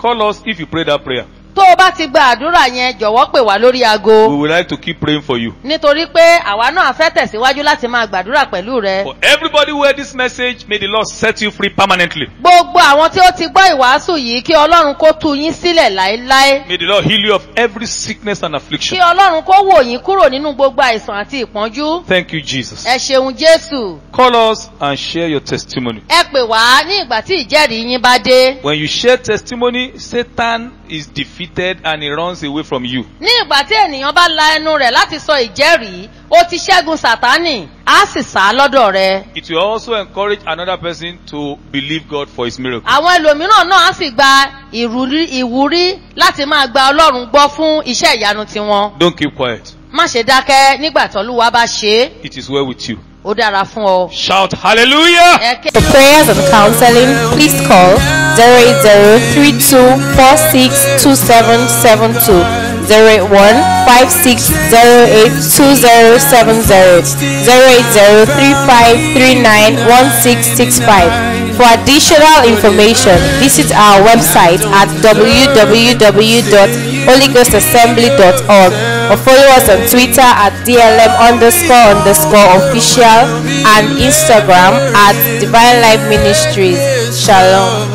Call us if you pray that prayer. Tó o bá ti gba àdúrà yẹn jọ̀wọ́ pè wá lórí We aago would like to keep praying for you. nítorí pé àwa náà fẹ́ tẹ̀síwájú láti máa gbàdúrà pẹ̀lú rẹ For everybody who heard this message, may the Lord set you free permanently. gbogbo àwọn tí ó ti gbọ́ ìwàásù yìí kí ọlọ́run kó tú yín sílẹ̀ láéláé May the Lord heal you of every sickness and kí affliction. ọlọ́run kó wò yín kúrò nínú gbogbo àìsàn àti ìpọ́njú Thank you, Jesus. ẹ ṣeun jésù Call us and share your testimony. ẹ pè wá ní ìgbà tí ìjẹ́rìí yín bá dé When you share testimony, Satan is defeated and he runs away from you. ní ìgbà tí ènìyàn bá la ẹnu rẹ̀ láti sọ ìjẹ́rìí ó ti ṣẹ́gun sàtánì á sì sá lọ́dọ̀ rẹ It will also encourage another person to believe God for his miracle. àwọn ẹlòmíràn náà á sì gba ìwúrí láti máa gba ọlọ́run gbọ́ fún iṣẹ́ ìyanu tiwọn Don't keep quiet. má ṣe dákẹ́ nígbà tọ́lúwa bá ṣe é It is well with you. shout hallelujah. for prayers and counseling please call zero eight zero three two four six two seven seven two zero eight one five six zero eight two zero seven zero zero eight zero three five three nine one six six five. For additional information, visit our website at www.holyghostassembly.org or follow us on Twitter at DLM underscore underscore official and Instagram at Divine Life Ministries. Shalom.